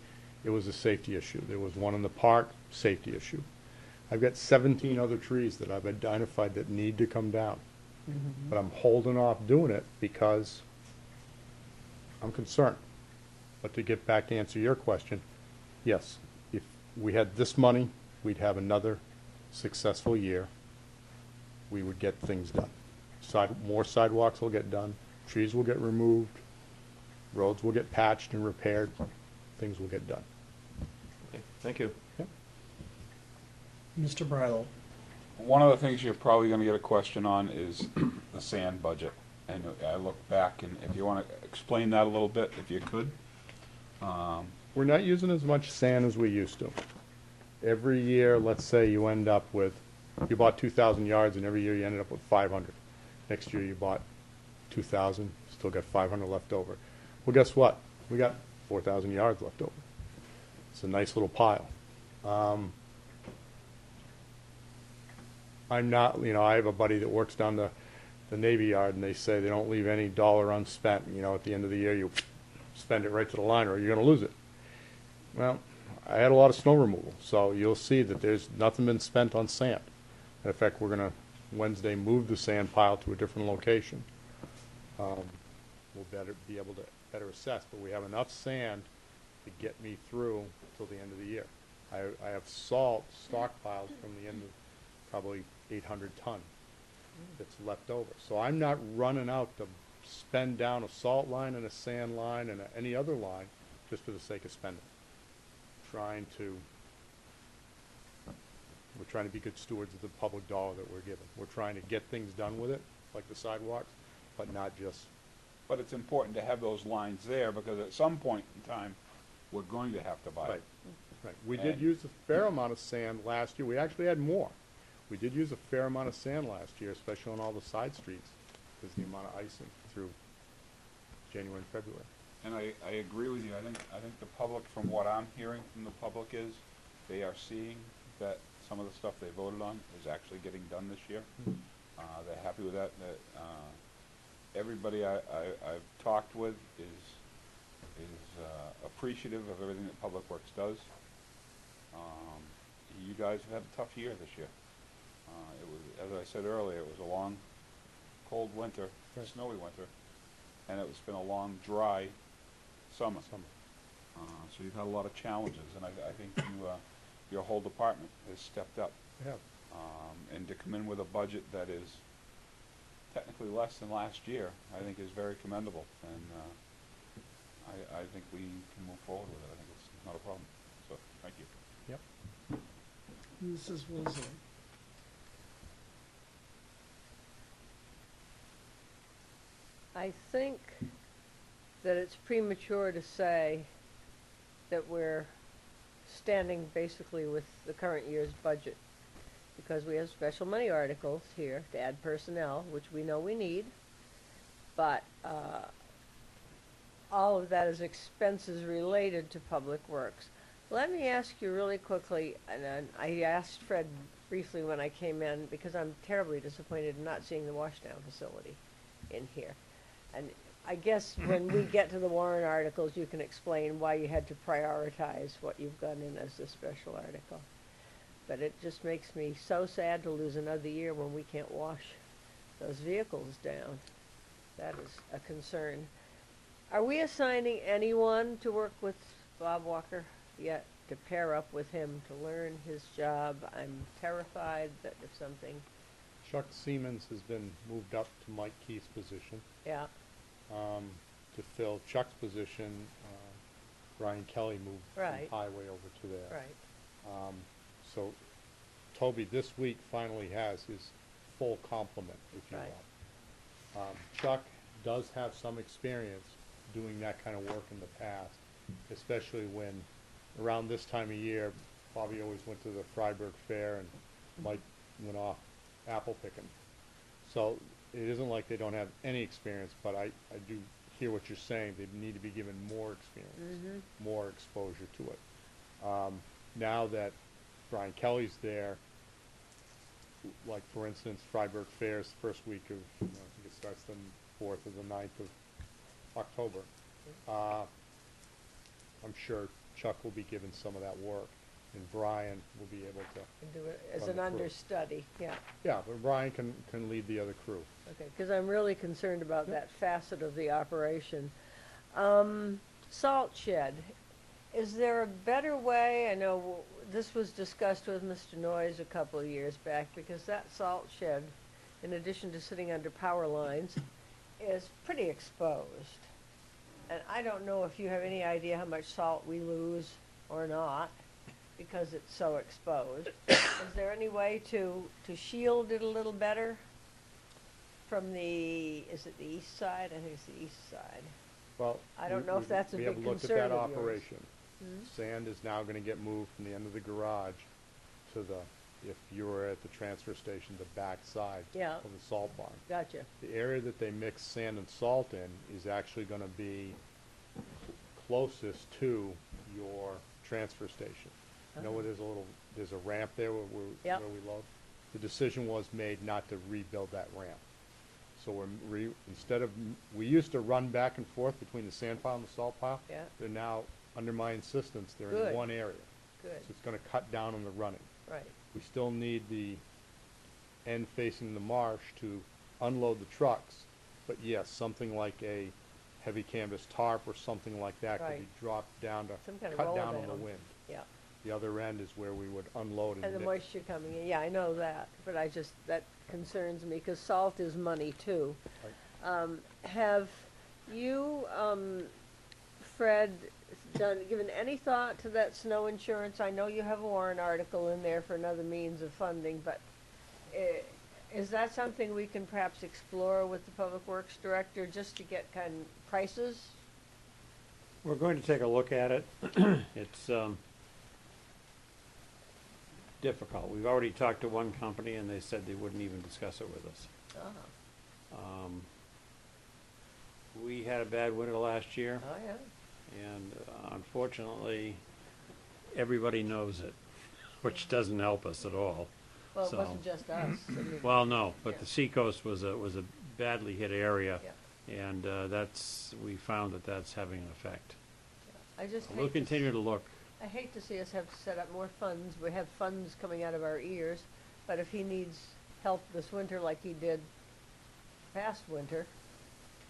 It was a safety issue. There was one in the park, safety issue. I've got seventeen other trees that I've identified that need to come down. Mm-hmm. But I'm holding off doing it because I'm concerned. But to get back to answer your question, yes, if we had this money, we'd have another successful year. We would get things done. Side, more sidewalks will get done, trees will get removed, roads will get patched and repaired, things will get done. Okay, Thank you. Mr. Bridle. One of the things you're probably gonna get a question on is <clears throat> the sand budget. And I look back, and if you wanna explain that a little bit, if you could. Um, We're not using as much sand as we used to. Every year, let's say you end up with, you bought two thousand yards and every year you ended up with five hundred. Next year you bought two thousand, still got five hundred left over. Well, guess what? We got four thousand yards left over. It's a nice little pile. Um, I'm not, you know, I have a buddy that works down the, the Navy Yard and they say they don't leave any dollar unspent. You know, at the end of the year, you spend it right to the line or you're gonna lose it. Well, I had a lot of snow removal, so you'll see that there's nothing been spent on sand. In fact, we're gonna Wednesday move the sand pile to a different location. Um, We'll better be able to better assess, but we have enough sand to get me through till the end of the year. I, I have salt stockpiled from the end of probably eight hundred ton that's left over. So I'm not running out to spend down a salt line and a sand line and a- any other line just for the sake of spending. Trying to, we're trying to be good stewards of the public dollar that we're given. We're trying to get things done with it, like the sidewalks, but not just, But it's important to have those lines there, because at some point in time, we're going to have to buy right, it. right. We did And- use a fair amount of sand last year. We actually had more. We did use a fair amount of sand last year, especially on all the side streets, because the amount of icing through January and February. And I, I agree with you, I think, I think the public, from what I'm hearing from the public is, they are seeing that some of the stuff they voted on is actually getting done this year. Uh, they're happy with that, that, uh, everybody I, I, I've talked with is, is, uh, appreciative of everything that Public Works does. Um, you guys have had a tough year this year. Uh, it was, as I said earlier, it was a long, cold winter, Right. snowy winter, and it's been a long, dry summer. Summer. Uh, so you've had a lot of challenges, and I, I think you, uh, your whole department has stepped up. Yeah. Um, and to come in with a budget that is technically less than last year, I think is very commendable, and, uh, I, I think we can move forward with it, I think it's not a problem, so, thank you. Yep. Mrs. Woolsey. I think that it's premature to say that we're standing basically with the current year's budget. Because we have special money articles here to add personnel, which we know we need. But, uh, all of that is expenses related to public works. Let me ask you really quickly, and then I asked Fred briefly when I came in, because I'm terribly disappointed in not seeing the washdown facility in here. And I guess when we <clears throat> get to the warrant articles, you can explain why you had to prioritize what you've got in as a special article. But it just makes me so sad to lose another year when we can't wash those vehicles down. That is a concern. Are we assigning anyone to work with Bob Walker yet, to pair up with him to learn his job? I'm terrified that if something, Chuck Siemens has been moved up to Mike Keith's position, yeah, um, to fill Chuck's position, uh, Ryan Kelly moved Right. from highway over to there. right. Um, so Toby this week finally has his full complement, if you Right. will. Um, Chuck does have some experience doing that kind of work in the past, especially when around this time of year, Bobby always went to the Fryeburg Fair and Mike went off apple picking. So it isn't like they don't have any experience, but I, I do hear what you're saying. They need to be given more experience Mm-hmm. more exposure to it. Um, now that Brian Kelly's there, like for instance, Fryeburg Fair's first week of, you know, I think it starts the fourth or the ninth of October. Uh, I'm sure Chuck will be given some of that work, and Brian will be able to, And do it as Run an the crew. understudy, yeah, yeah, but Brian can, can lead the other crew. okay, because I'm really concerned about that facet of the operation. Um, salt shed, is there a better way, I know w- this was discussed with Mr. Noyes a couple of years back, because that salt shed in addition to sitting under power lines, is pretty exposed. And I don't know if you have any idea how much salt we lose or not, because it's so exposed. <coughs> Is there any way to, to shield it a little better from the, is it the east side? I think it's the east side. Well. I don't we- know if we- that's a we big have looked at concern that of yours. operation. Hmm? Sand is now gonna get moved from the end of the garage to the, if you were at the transfer station, the back side Yeah. of the salt barn. Gotcha. The area that they mix sand and salt in is actually gonna be closest to your transfer station. You know where there's a little, there's a ramp there where, where, Yep. where we load? The decision was made not to rebuild that ramp. So we're re, instead of, we used to run back and forth between the sand pile and the salt pile. Yeah. They're now, under my insistence, they're Good. in one area. Good, So it's gonna cut down on the running. right. We still need the end facing the marsh to unload the trucks. But yes, something like a heavy canvas tarp or something like that could be Right. dropped down to Some kind of cut down on the down. wind. Yeah. The other end is where we would unload and And the mix. moisture coming in, yeah, I know that, but I just, that concerns me, because salt is money too. Um, have you, um, Fred, done, given any thought to that snow insurance? I know you have a warrant article in there for another means of funding, but i- is that something we can perhaps explore with the Public Works Director, just to get kind of prices? We're going to take a look at it. <clears throat> It's, um, difficult. We've already talked to one company and they said they wouldn't even discuss it with us. Oh, Um, we had a bad winter last year oh, yeah, and uh, unfortunately, everybody knows it, <laughs> which doesn't help us at all. well, it So- wasn't just us. I mean, <clears throat> Well, no, but Yeah. the seacoast was a, was a badly hit area. Yeah. And, uh, that's, we found that that's having an effect. I just hate We'll to continue to look. I hate to see us have to set up more funds. We have funds coming out of our ears, but if he needs help this winter like he did past winter,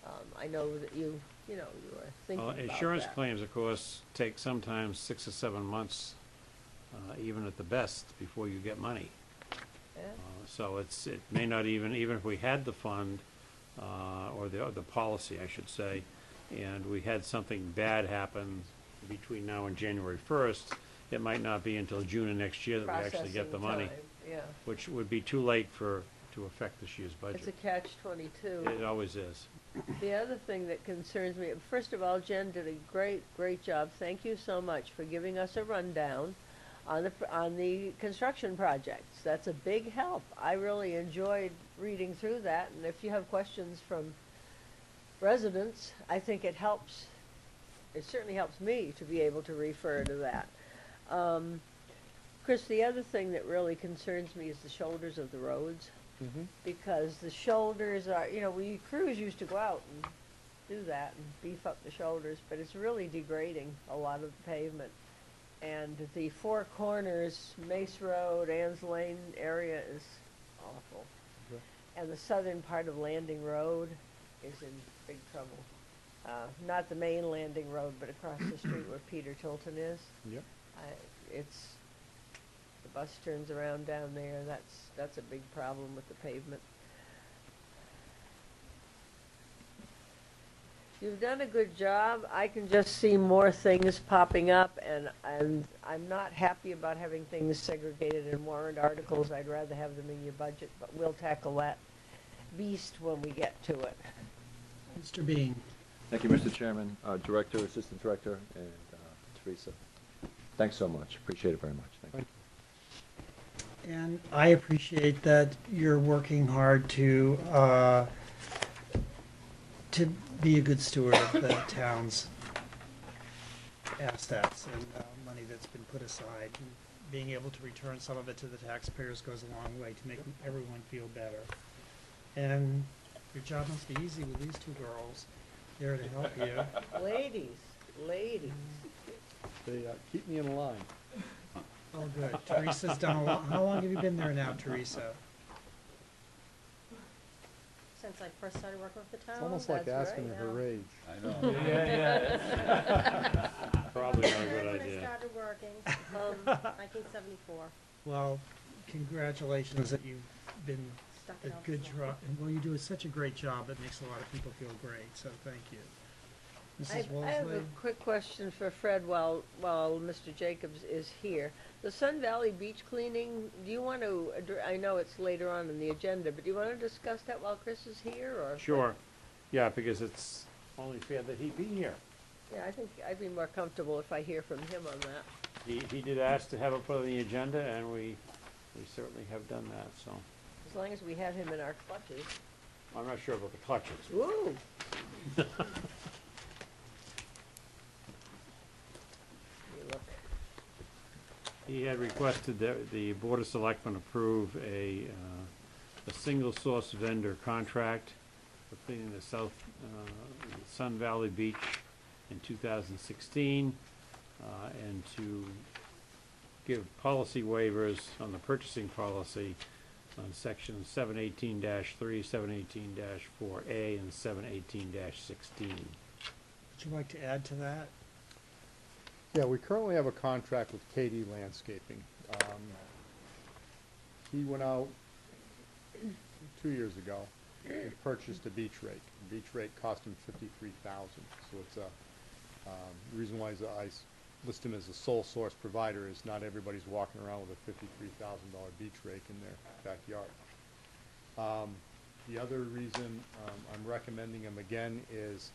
um, I know that you, you know, you are thinking Well, about insurance that. claims, of course, take sometimes six or seven months, uh, even at the best, before you get money. Yeah, Uh, So it's, it may not even, even if we had the fund, uh, or the, the policy, I should say, and we had something bad happen between now and January first, it might not be until June of next year that we actually get the processing money, time, Yeah, which would be too late for, to affect this year's budget. it's a budget. catch twenty-two. It always is. The other thing that concerns me, first of all, Jen did a great, great job. Thank you so much for giving us a rundown on the, on the construction projects. That's a big help. I really enjoyed reading through that, and if you have questions from residents, I think it helps, it certainly helps me to be able to refer to that. Um, Chris, the other thing that really concerns me is the shoulders of the roads because the shoulders are, you know, we crews used to go out and do that and beef up the shoulders, but it's really degrading a lot of the pavement. And the four corners, Mace Road, Ann's Lane area is awful. Okay. And the southern part of Landing Road is in big trouble. Uh, not the main Landing Road, but across the street where Peter Tilton is. Yep. I, it's, the bus turns around down there, that's, that's a big problem with the pavement. You've done a good job, I can just see more things popping up, and, and I'm not happy about having things segregated in warrant articles, I'd rather have them in your budget, but we'll tackle that beast when we get to it. Mr. Bean, Thank you, Mr. Chairman, uh, Director, Assistant Director, and uh, Teresa. Thanks so much. Appreciate it very much. Thank you. and I appreciate that you're working hard to, uh, to be a good steward of the town's assets and uh, money that's been put aside. And Being able to return some of it to the taxpayers goes a long way to make everyone feel better. And your job must be easy with these two girls there to help you. <laughs> Ladies, ladies, They, uh, keep me in line. Oh, good. Teresa's done a lot. How long have you been there now, Teresa? Since I first started working with the town. It's almost like that's asking right, her yeah. age. I know. <laughs> Probably not a good When I idea. started working, <laughs> um, nineteen seventy-four. Well, congratulations that you've been stuck a it out. good the job. And well, you do such a great job. It makes a lot of people feel great. So thank you. I Mrs. I have a Woolsey? quick question for Fred while, while Mr. Jacobs is here. The Sun Valley beach cleaning, do you want to, addr- I know it's later on in the agenda, but do you want to discuss that while Chris is here, or? Sure. Yeah, because it's only fair that he be here. Yeah, I think I'd be more comfortable if I hear from him on that. He, he did ask to have it put on the agenda, and we, we certainly have done that, so. As long as we have him in our clutches. I'm not sure about the clutches. Woo! You look, He had requested that the Board of Selectmen approve a, uh, a single source vendor contract for cleaning the South, uh, Sun Valley Beach in two thousand sixteen, uh, and to give policy waivers on the purchasing policy on section seven eighteen three, seven eighteen four A, and seven eighteen sixteen. Would you like to add to that? Yeah, we currently have a contract with KD Landscaping. Um, He went out two years ago and purchased a beach rake. The beach rake cost him fifty-three thousand, so it's a, um, the reason why is I s- list him as a sole source provider is not everybody's walking around with a fifty-three thousand dollar beach rake in their backyard. Um, the other reason, um, I'm recommending him again is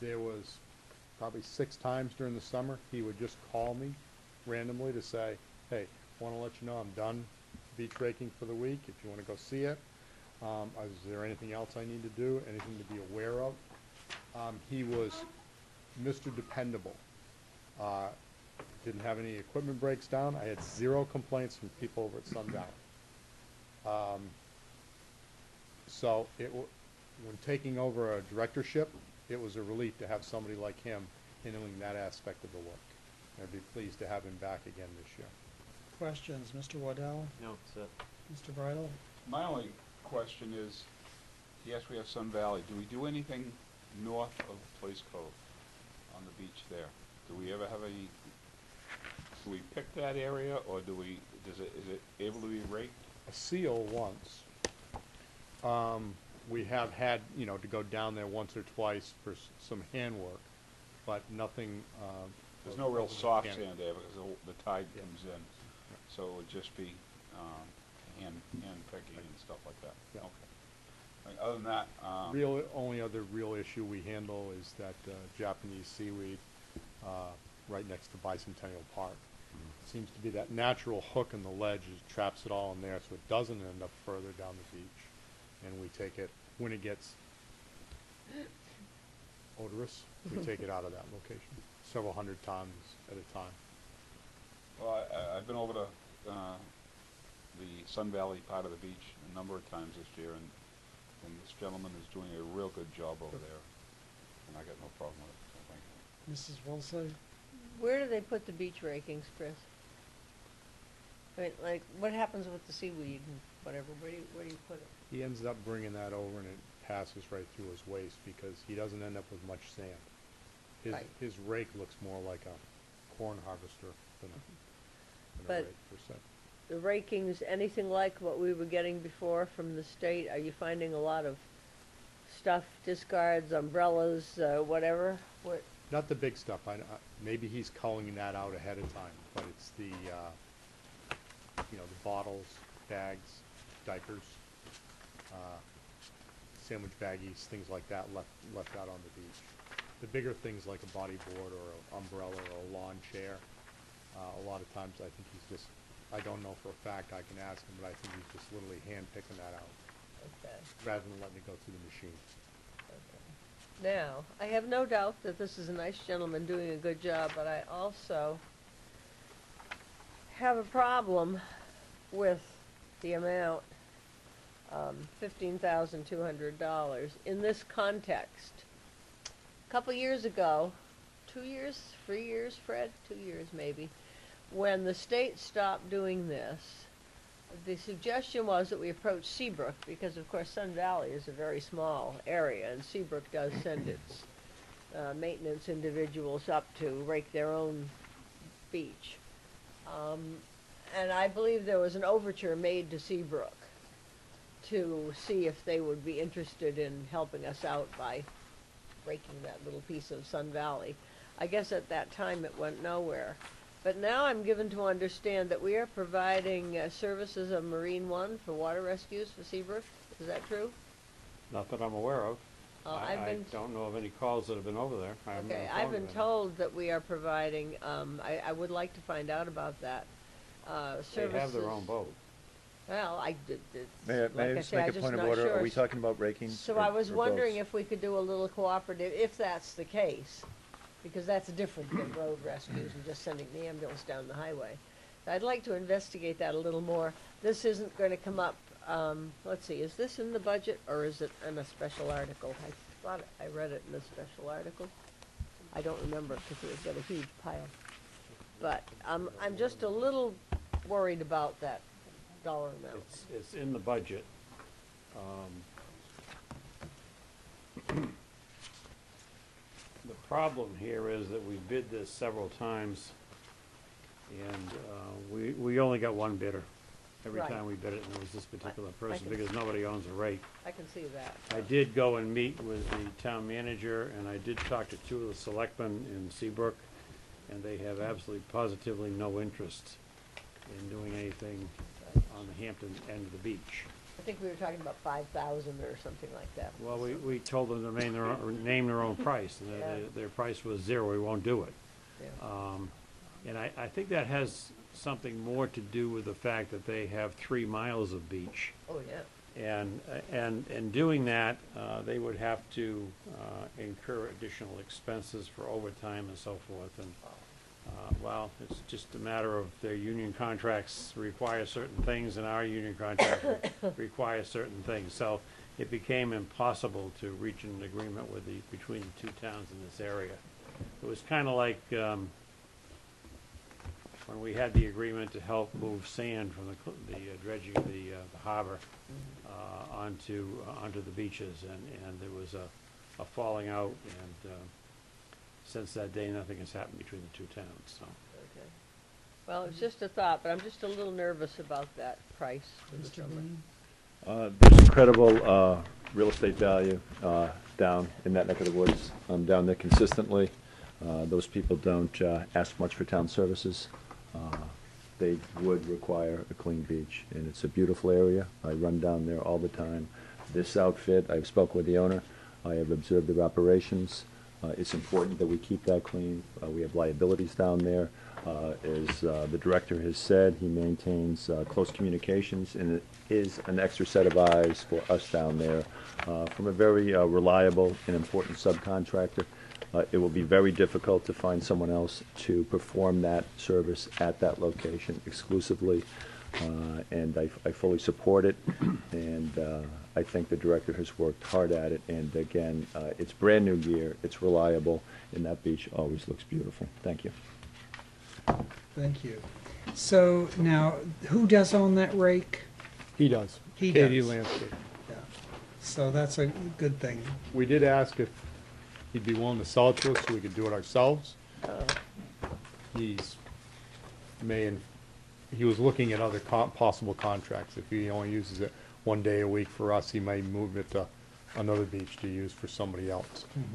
there was probably six times during the summer, he would just call me randomly to say, hey, wanna let you know I'm done beach raking for the week, if you wanna go see it. Um, is there anything else I need to do, anything to be aware of? Um, he was Mr. Dependable. Uh, didn't have any equipment breaks down, I had zero complaints from people over at Sun Valley. Um, so it, w- when taking over a directorship, it was a relief to have somebody like him handling that aspect of the work. I'd be pleased to have him back again this year. Questions, Mr. Waddell, No, it's, uh, Mr. Bridle? My only question is, yes, we have Sun Valley. Do we do anything north of Plaice Cove on the beach there? Do we ever have any, do we pick that area or do we, does it, is it able to be raked? A seal once. Um, we have had, you know, to go down there once or twice for s- some handwork, but nothing, um. There's no real of- of soft sand there because the- the tide Yeah. comes in. So it would just be, um, hand, hand picking and stuff like that. Yeah. Okay. Other than that, um. Real, only other real issue we handle is that uh, Japanese seaweed, uh, right next to Bicentennial Park. Seems to be that natural hook in the ledge, it traps it all in there, so it doesn't end up further down the beach. And we take it, when it gets odorous, we <laughs> take it out of that location, several hundred tons at a time. Well, I- I, I've been over to, uh, the Sun Valley part of the beach a number of times this year, and, and this gentleman is doing a real good job over there, and I got no problem with it, so thank you. Mrs. Wilson? Where do they put the beach rakings, Chris? I mean, like, what happens with the seaweed and whatever, where do you, where do you put it? He ends up bringing that over and it passes right through his waste because he doesn't end up with much sand. His, Right. his rake looks more like a corn harvester than a, than a But- rake per se. The rakings, anything like what we were getting before from the state? Are you finding a lot of stuff, discards, umbrellas, uh, whatever? What, Not the big stuff, I, I, maybe he's culling that out ahead of time, but it's the, uh, you know, the bottles, bags, diapers, uh, sandwich baggies, things like that left, left out on the beach. The bigger things like a bodyboard or an umbrella or a lawn chair, uh, a lot of times I think he's just, I don't know for a fact, I can ask him, but I think he's just literally hand picking that out, okay. rather than letting it go through the machine. Now, I have no doubt that this is a nice gentleman doing a good job, but I also have a problem with the amount, um, fifteen thousand two hundred dollars, in this context. A Couple years ago, two years, three years, Fred, two years maybe, when the state stopped doing this, the suggestion was that we approach Seabrook, because of course Sun Valley is a very small area, and Seabrook does send its uh, maintenance individuals up to rake their own beach. Um, and I believe there was an overture made to Seabrook. to see if they would be interested in helping us out by raking that little piece of Sun Valley. I guess at that time it went nowhere. But now I'm given to understand that we are providing uh, services of Marine One for water rescues for Seabrook. Is that true? Not that I'm aware of. Uh, I, I've I been don't know of any calls that have been over there. I haven't been Okay, I've informed been of any. told that we are providing, um, I, I would like to find out about that, uh, They have their own boat. Well, I did, did, May I, like may I I just say, make I'm a just point of not order? Are sure. we talking about raking? So or- I was or wondering boats? if we could do a little cooperative, if that's the case, because that's a different than <clears throat> road rescues and just sending the ambulance down the highway. I'd like to investigate that a little more. This isn't gonna come up, um, let's see, is this in the budget or is it in a special article? I thought I read it in a special article. I don't remember because it was got a huge pile. But I'm, I'm just a little worried about that dollar amount. It's, it's in the budget. Um, The <clears throat> problem here is that we bid this several times, and uh, we, we only got one bidder every Right. time we bid it, and it was this particular I person, can- because nobody owns a rate. I can see that. I did go and meet with the town manager, and I did talk to two of the selectmen in Seabrook, and they have absolutely positively no interest in doing anything on the Hampton end of the beach. I think we were talking about five thousand or something like that. Well, we, we told them to name their, own- name their own price, and their, Yeah. their price was zero, we won't do it. Yeah. Um, and I, I think that has something more to do with the fact that they have three miles of beach. Oh, yeah. And, and, and doing that, uh, they would have to, uh, incur additional expenses for overtime and so forth, and, uh, well, it's just a matter of their union contracts require certain things, and our union contract <coughs> require certain things, so it became impossible to reach an agreement with the, between the two towns in this area. It was kinda like, um, when we had the agreement to help move sand from the, cl- the uh, dredging of the, uh, the harbor, uh, onto, uh, onto the beaches, and, and there was a, a falling out, and, uh, since that day, nothing has happened between the two towns, so. Okay. Well, it's just a thought, but I'm just a little nervous about that price for the Mr. summer. Uh, There's incredible uh, real estate value uh, down in that neck of the woods. I'm down there consistently. Uh, Those people don't uh, ask much for town services. Uh, They would require a clean beach, and it's a beautiful area. I run down there all the time. This outfit, I've spoken with the owner. I have observed their operations. Uh, It's important that we keep that clean. Uh, We have liabilities down there. Uh, As uh, the director has said, he maintains uh, close communications, and it is an extra set of eyes for us down there uh, from a very reliable and important subcontractor. It will be very difficult to find someone else to perform that service at that location exclusively, uh, and I I fully support it, and uh, I think the director has worked hard at it, and again, uh, it's brand-new gear, it's reliable, and that beach always looks beautiful. Thank you. Thank you. So now, who does own that rake? He does. He KD does. Landscape. Yeah. So that's a good thing. We did ask if he'd be willing to sell it to us so we could do it ourselves. He's may, and he was looking at other co- possible contracts. If he only uses it one day a week for us, he may move it to another beach to use for somebody else.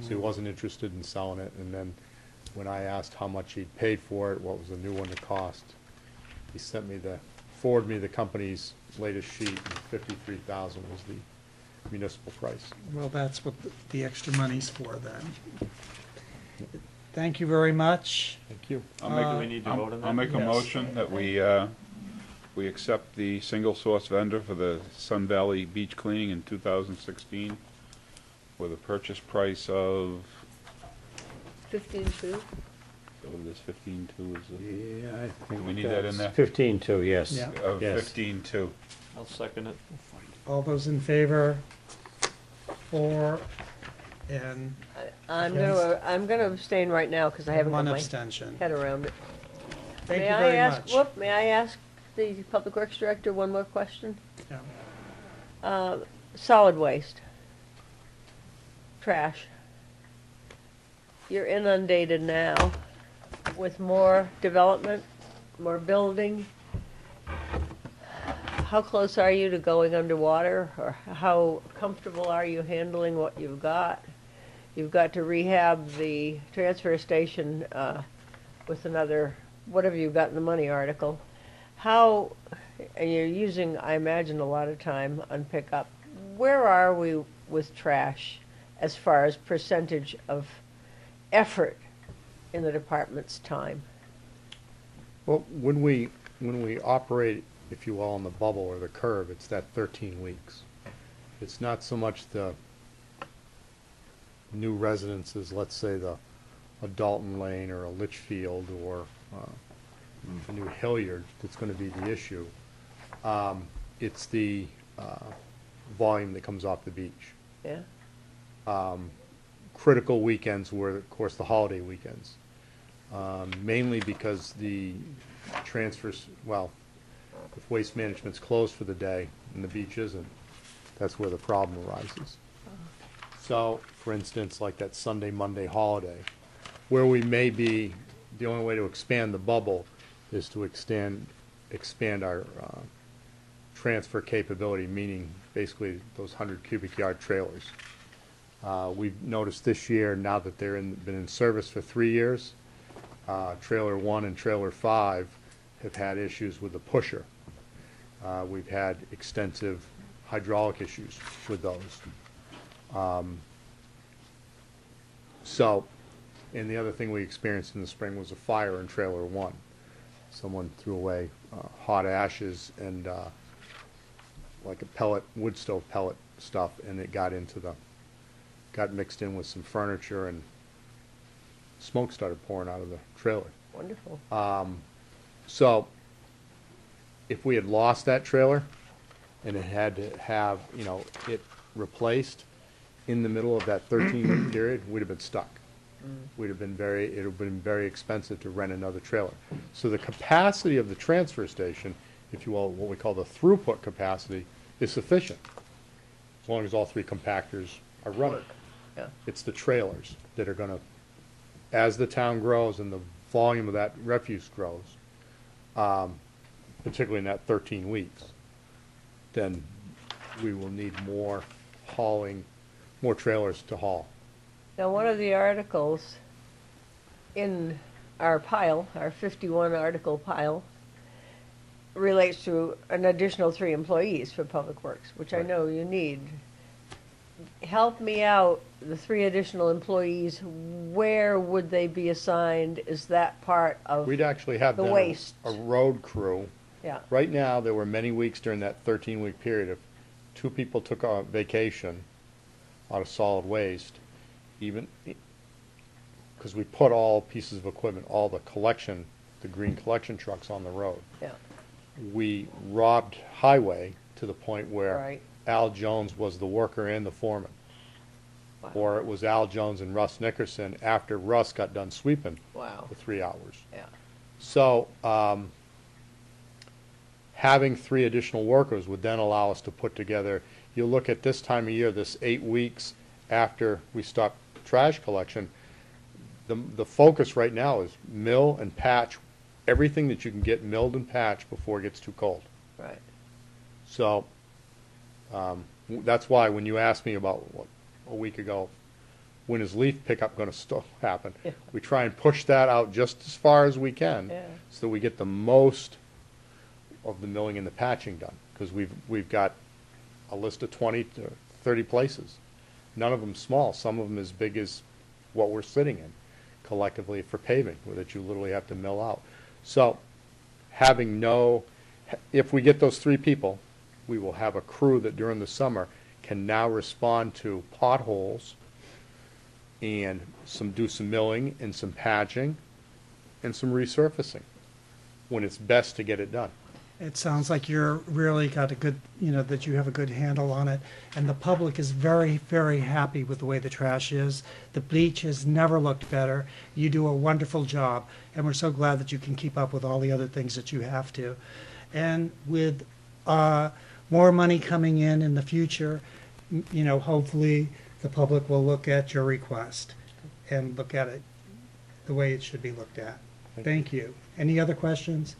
So he mm-hmm. wasn't interested in selling it, and then when I asked how much he'd paid for it, what was the new one to cost, he sent me the, forwarded me the company's latest sheet, and fifty-three thousand was the municipal price. Well, that's what the- the extra money's for then. Thank you very much. Thank you. I'll make, Uh, we need to I'll- vote on that? I'll make a Yes. motion that we, uh, we accept the single source vendor for the Sun Valley beach cleaning in 2016 with a purchase price of, Fifteen-two? what is this, 15.2 is it? Yeah, I think We need that in that's there? Fifteen-two, yes. Yeah. Of Yes. 15.2. I'll second it. All those in favor? Four and I- I'm gonna, I'm gonna abstain right now because I haven't got one my abstention. head around it. Thank May you I very ask- much. Whoop, may I ask the Public Works Director one more question? Yeah. Uh, Solid waste. Trash. You're inundated now with more development, more building. how close are you to going underwater? Or how comfortable are you handling what you've got? You've got to rehab the transfer station, uh, with another, whatever you've got in the money article. How, and you're using, I imagine, a lot of time on pickup. Where are we with trash as far as percentage of effort in the department's time? Well, when we, when we operate, if you will, on the bubble or the curve, it's that thirteen weeks. It's not so much the new residences, let's say the, a Dalton Lane or a Litchfield or, uh, a new Hilliard that's gonna be the issue. Um, it's the, uh, volume that comes off the beach. Yeah? critical weekends were, of course, the holiday weekends. Um, mainly because the transfers, well, if waste management's closed for the day and the beach isn't, that's where the problem arises. So, for instance, like that Sunday, Monday holiday, where we may be, the only way to expand the bubble is to extend, expand our, uh, transfer capability, meaning basically those hundred cubic yard trailers. Uh, we've noticed this year, now that they're in, been in service for three years, uh, trailer one and trailer five have had issues with the pusher. Uh, we've had extensive hydraulic issues with those. Um, So, and the other thing we experienced in the spring was a fire in trailer one. Someone threw away, uh, hot ashes and, uh, like a pellet, wood stove pellet stuff, and it got into the, got mixed in with some furniture and smoke started pouring out of the trailer. Wonderful. Um, So, if we had lost that trailer and it had to have, you know, it replaced in the middle of that thirteen week <clears throat> period, we'd have been stuck. We'd have been very, it would have been very expensive to rent another trailer. So the capacity of the transfer station, if you will, what we call the throughput capacity, is sufficient. As long as all three compactors are running. Yeah. It's the trailers that are gonna, as the town grows and the volume of that refuse grows, um, particularly in that thirteen weeks, then we will need more hauling, more trailers to haul. Now, one of the articles in our pile, our fifty-one article pile, relates to an additional three employees for Public Works, which I Right. know you need. Help me out, the three additional employees, where would they be assigned? Is that part of, We'd actually have The a- waste. a road crew. yeah, Right now, there were many weeks during that thirteen week period, if two people took a vacation out of solid waste, even, because we put all pieces of equipment, all the collection, the green collection trucks on the road. yeah, we robbed highway to the point where Right. Al Jones was the worker and the foreman. Wow. Or it was Al Jones and Russ Nickerson after Russ got done sweeping wow, for three hours. yeah. So, um, having three additional workers would then allow us to put together, you look at this time of year, this eight weeks after we stop trash collection, the, the focus right now is mill and patch, everything that you can get milled and patched before it gets too cold. Right. So, um, w- that's why when you asked me about, what, a week ago, when is leaf pickup gonna sto- <laughs> happen? Yeah. We try and push that out just as far as we can, Yeah. so that we get the most of the milling and the patching done, because we've, we've got a list of twenty to thirty places. None of them small, some of them as big as what we're sitting in collectively for paving, that you literally have to mill out. So, having no, if we get those three people, we will have a crew that during the summer can now respond to potholes and some, do some milling and some patching and some resurfacing when it's best to get it done. It sounds like you're really got a good, you know, that you have a good handle on it. And the public is very, very happy with the way the trash is. The bleach has never looked better. You do a wonderful job. And we're so glad that you can keep up with all the other things that you have to. And with uh, more money coming in in the future, you know, hopefully the public will look at your request and look at it the way it should be looked at. Thank you. Any other questions?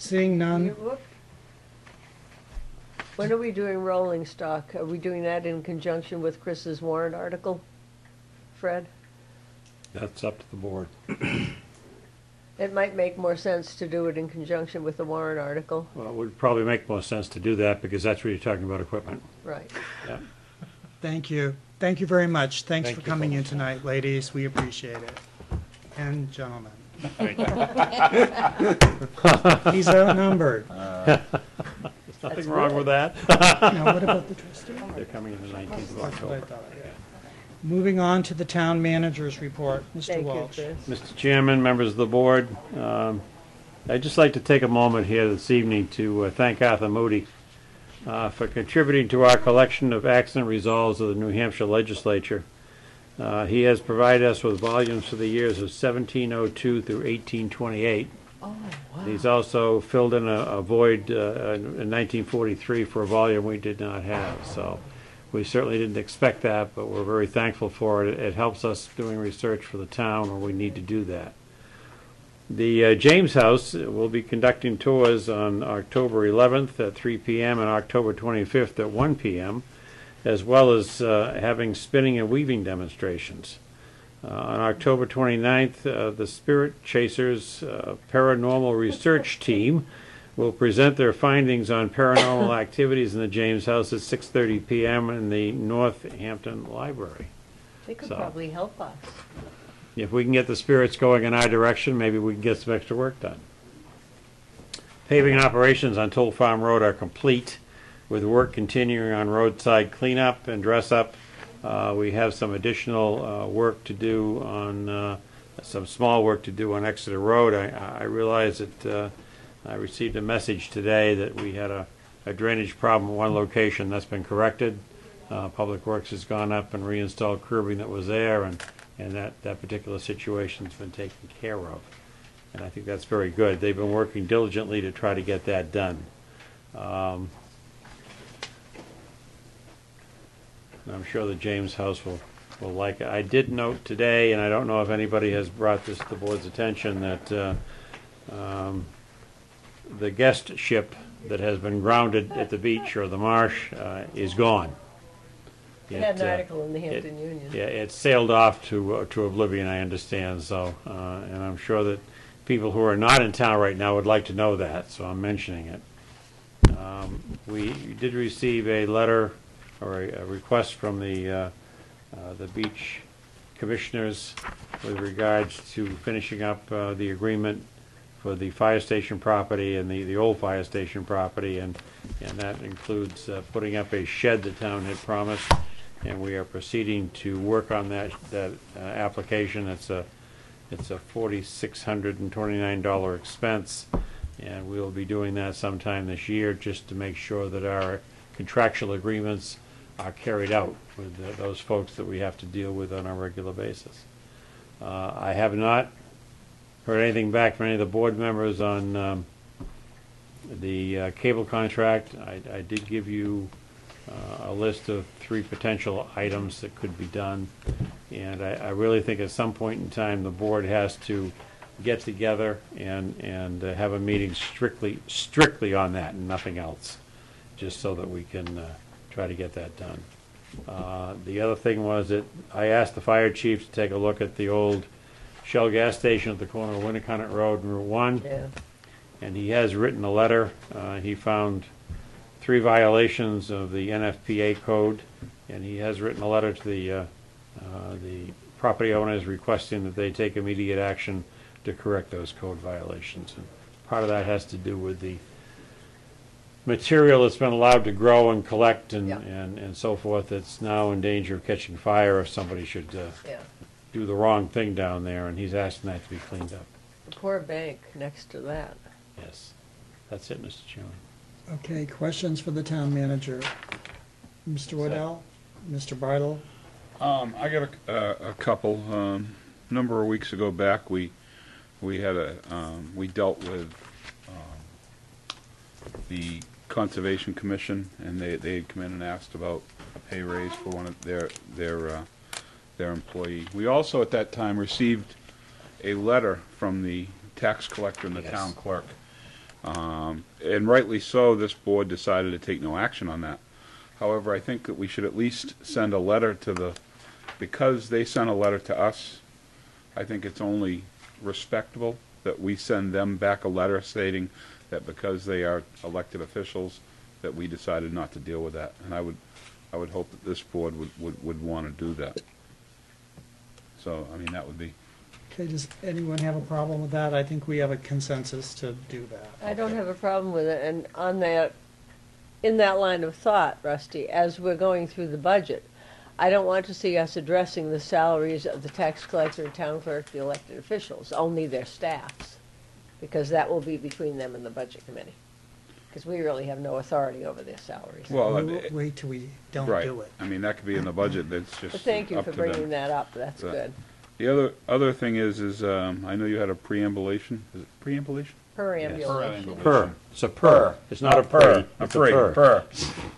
Seeing none? You- When are we doing rolling stock? Are we doing that in conjunction with Chris's warrant article? Fred? That's up to the board. <clears throat> It might make more sense to do it in conjunction with the warrant article, Well, it would probably make more sense to do that because that's where you're talking about equipment. right? Yeah. Thank you. Thank you very much. Thanks Thank for you, coming in folks. tonight, ladies. We appreciate it. And gentlemen. He's outnumbered. There's nothing wrong with that. Now, what about the trustee? They're coming in the nineteenth of That's what I October. thought, yeah. Moving on to the town manager's report, Mr. Thank you, Welch. Chris. Mr. Chairman, members of the board, um, I'd just like to take a moment here this evening to uh, thank Arthur Moody uh, for contributing to our collection of acts and resolves of the New Hampshire legislature. Uh, He has provided us with volumes for the years of 1702 through 1828. Oh, He's also filled in a a void uh, in 1943 for a volume we did not have, so we certainly didn't expect that, but we're very thankful for it. It helps us doing research for the town when we need to do that. The uh, James House will be conducting tours on October 11th at 3 p.m. and October 25th at 1 p.m., as well as uh, having spinning and weaving demonstrations. Uh, on October 29th, uh, the Spirit Chasers uh, Paranormal Research Team will present their findings on paranormal <coughs> activities in the James House at 6:30 p.m. in the Northampton Library. They could So- probably help us. If we can get the spirits going in our direction, maybe we can get some extra work done. Paving operations on Towle Farm Road are complete, with work continuing on roadside cleanup and dress up. Uh, we have some additional uh, work to do on, uh, some small work to do on Exeter Road. I, I realize that uh, I received a message today that we had a a drainage problem at one location that's been corrected. Uh, Public Works has gone up and reinstalled curbing that was there, and, and that, that particular situation's been taken care of. And I think that's very good. They've been working diligently to try to get that done. Um, I'm sure the James House will, will like it. I did note today, and I don't know if anybody has brought this to the board's attention, that uh, um, the guest ship that has been grounded at the beach or the marsh uh, is gone. They had It, an uh, article in the Hampton Union. yeah, it sailed off to uh, to oblivion, I understand. So, uh, and I'm sure that people who are not in town right now would like to know that. So I'm mentioning it. Um, we did receive a letter or a, a request from the uh, uh, the beach commissioners with regards to finishing up uh, the agreement for the fire station property and the, the old fire station property, and, and that includes uh, putting up a shed the town had promised, and we are proceeding to work on that, that uh, application. It's a, it's a forty-six hundred and twenty-nine dollar expense, and we'll be doing that sometime this year, just to make sure that our contractual agreements are carried out with uh, those folks that we have to deal with on a regular basis. Uh, I have not heard anything back from any of the board members on um, the uh, cable contract. I, I did give you uh, a list of three potential items that could be done. And I, I really think at some point in time, the board has to get together and, and uh, have a meeting strictly, strictly on that and nothing else, just so that we can uh, try to get that done. Uh, The other thing was that I asked the fire chief to take a look at the old Shell gas station at the corner of Winnacunnet Road and Route One, Yeah. and he has written a letter. Uh, He found three violations of the NFPA code, and he has written a letter to the, uh, uh, the property owners requesting that they take immediate action to correct those code violations. And part of that has to do with the material that's been allowed to grow and collect and, Yeah. and, and so forth that's now in danger of catching fire if somebody should uh, Yeah. do the wrong thing down there, and he's asking that to be cleaned up. The poor bank next to that. Yes. That's it, Mr. Chairman. Okay, questions for the town manager? Mr. Waddell? Mr. Bridle? Um, I got a, a, a couple. Um, a number of weeks ago back, we we had a um, we dealt with the Conservation Commission, and they they had come in and asked about a pay raise for one of their their uh, their employee. We also at that time received a letter from the tax collector and the Yes. town clerk Um, and rightly so, this board decided to take no action on that. However, I think that we should at least send a letter to the, because they sent a letter to us, I think it's only respectable that we send them back a letter stating that because they are elected officials, that we decided not to deal with that. And I would, I would hope that this board would, would, would want to do that. So, I mean, that would be, Okay, does anyone have a problem with that? I think we have a consensus to do that. I don't have a problem with it, and on that, in that line of thought, Rusty, as we're going through the budget, I don't want to see us addressing the salaries of the tax collector, town clerk, the elected officials, only their staffs, because that will be between them and the budget committee. Because we really have no authority over their salaries. well, We'll uh, Wait till we don't right. do it. I mean, that could be in the budget, that's just But thank you up for to them. bringing that up, that's Right. good. The other, other thing is, is, um, I know you had a preambulation, is it preambulation? Perambulation. Per, it's a per, it's not a pre, A it's a pre, per. per.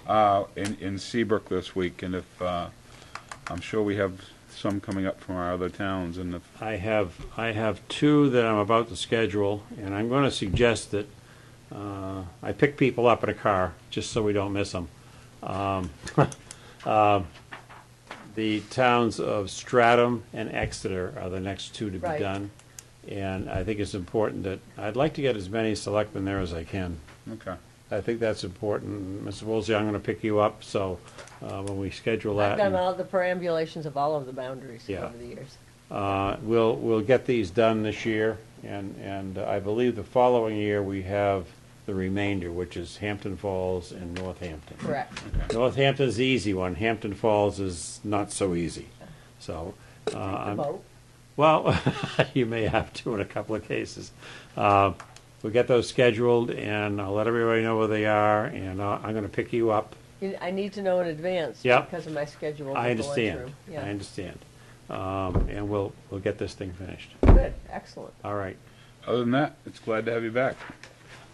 Uh, in, in Seabrook this week, and if, uh, I'm sure we have some coming up from our other towns, and if, I have, I have two that I'm about to schedule, and I'm going to suggest that uh, I pick people up in a car, just so we don't miss them. Um, um, <laughs> The towns of Stratham and Exeter are the next two to be Right. done. And I think it's important that, I'd like to get as many selectmen there as I can. okay. I think that's important. Mr. Woolsey, I'm going to pick you up, so uh, when we schedule that. I've done and- all the perambulations of all of the boundaries Yeah. over the years. Uh, We'll, we'll get these done this year, and, and I believe the following year, we have the remainder, which is Hampton Falls and Northampton. Correct. Northampton's the easy one, Hampton Falls is not so easy, so. uh, I'm- boat. Well, <laughs> you may have to in a couple of cases. Uh, We'll get those scheduled, and I'll let everybody know where they are, and uh, I'm going to pick you up. You- I need to know in advance. Yeah. Because of my schedule. I for going understand, through. I Yeah. understand. Um, And we'll, we'll get this thing finished. Good, excellent. All right. Other than that, it's glad to have you back.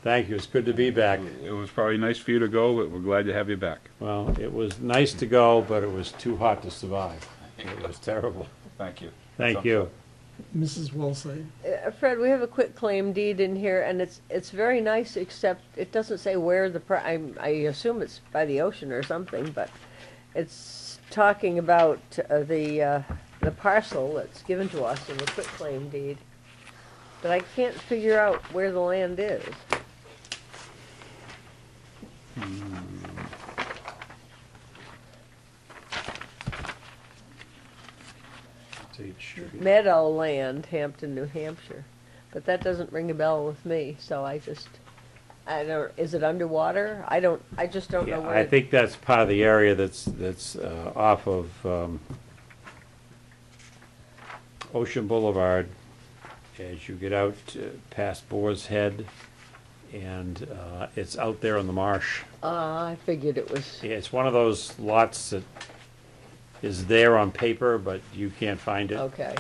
Thank you, it's good to be back. It was probably nice for you to go, but we're glad to have you back. Well, it was nice to go, but it was too hot to survive. It was terrible. Thank you. Thank you. Mrs. Woolsey? Uh, Fred, we have a quitclaim deed in here, and it's, it's very nice, except it doesn't say where the, pro- I, I assume it's by the ocean or something, but it's talking about uh, the, uh, the parcel that's given to us in the quitclaim deed. But I can't figure out where the land is. Meadowland, Hampton, New Hampshire. But that doesn't ring a bell with me, so I just, I don't, is it underwater? I don't, I just don't know Yeah, where. I it- think that's part of the area that's, that's uh, off of um, Ocean Boulevard as you get out uh, past Boar's Head, and uh, it's out there on the marsh. Uh, I figured it was, Yeah, It's one of those lots that is there on paper, but you can't find it. okay.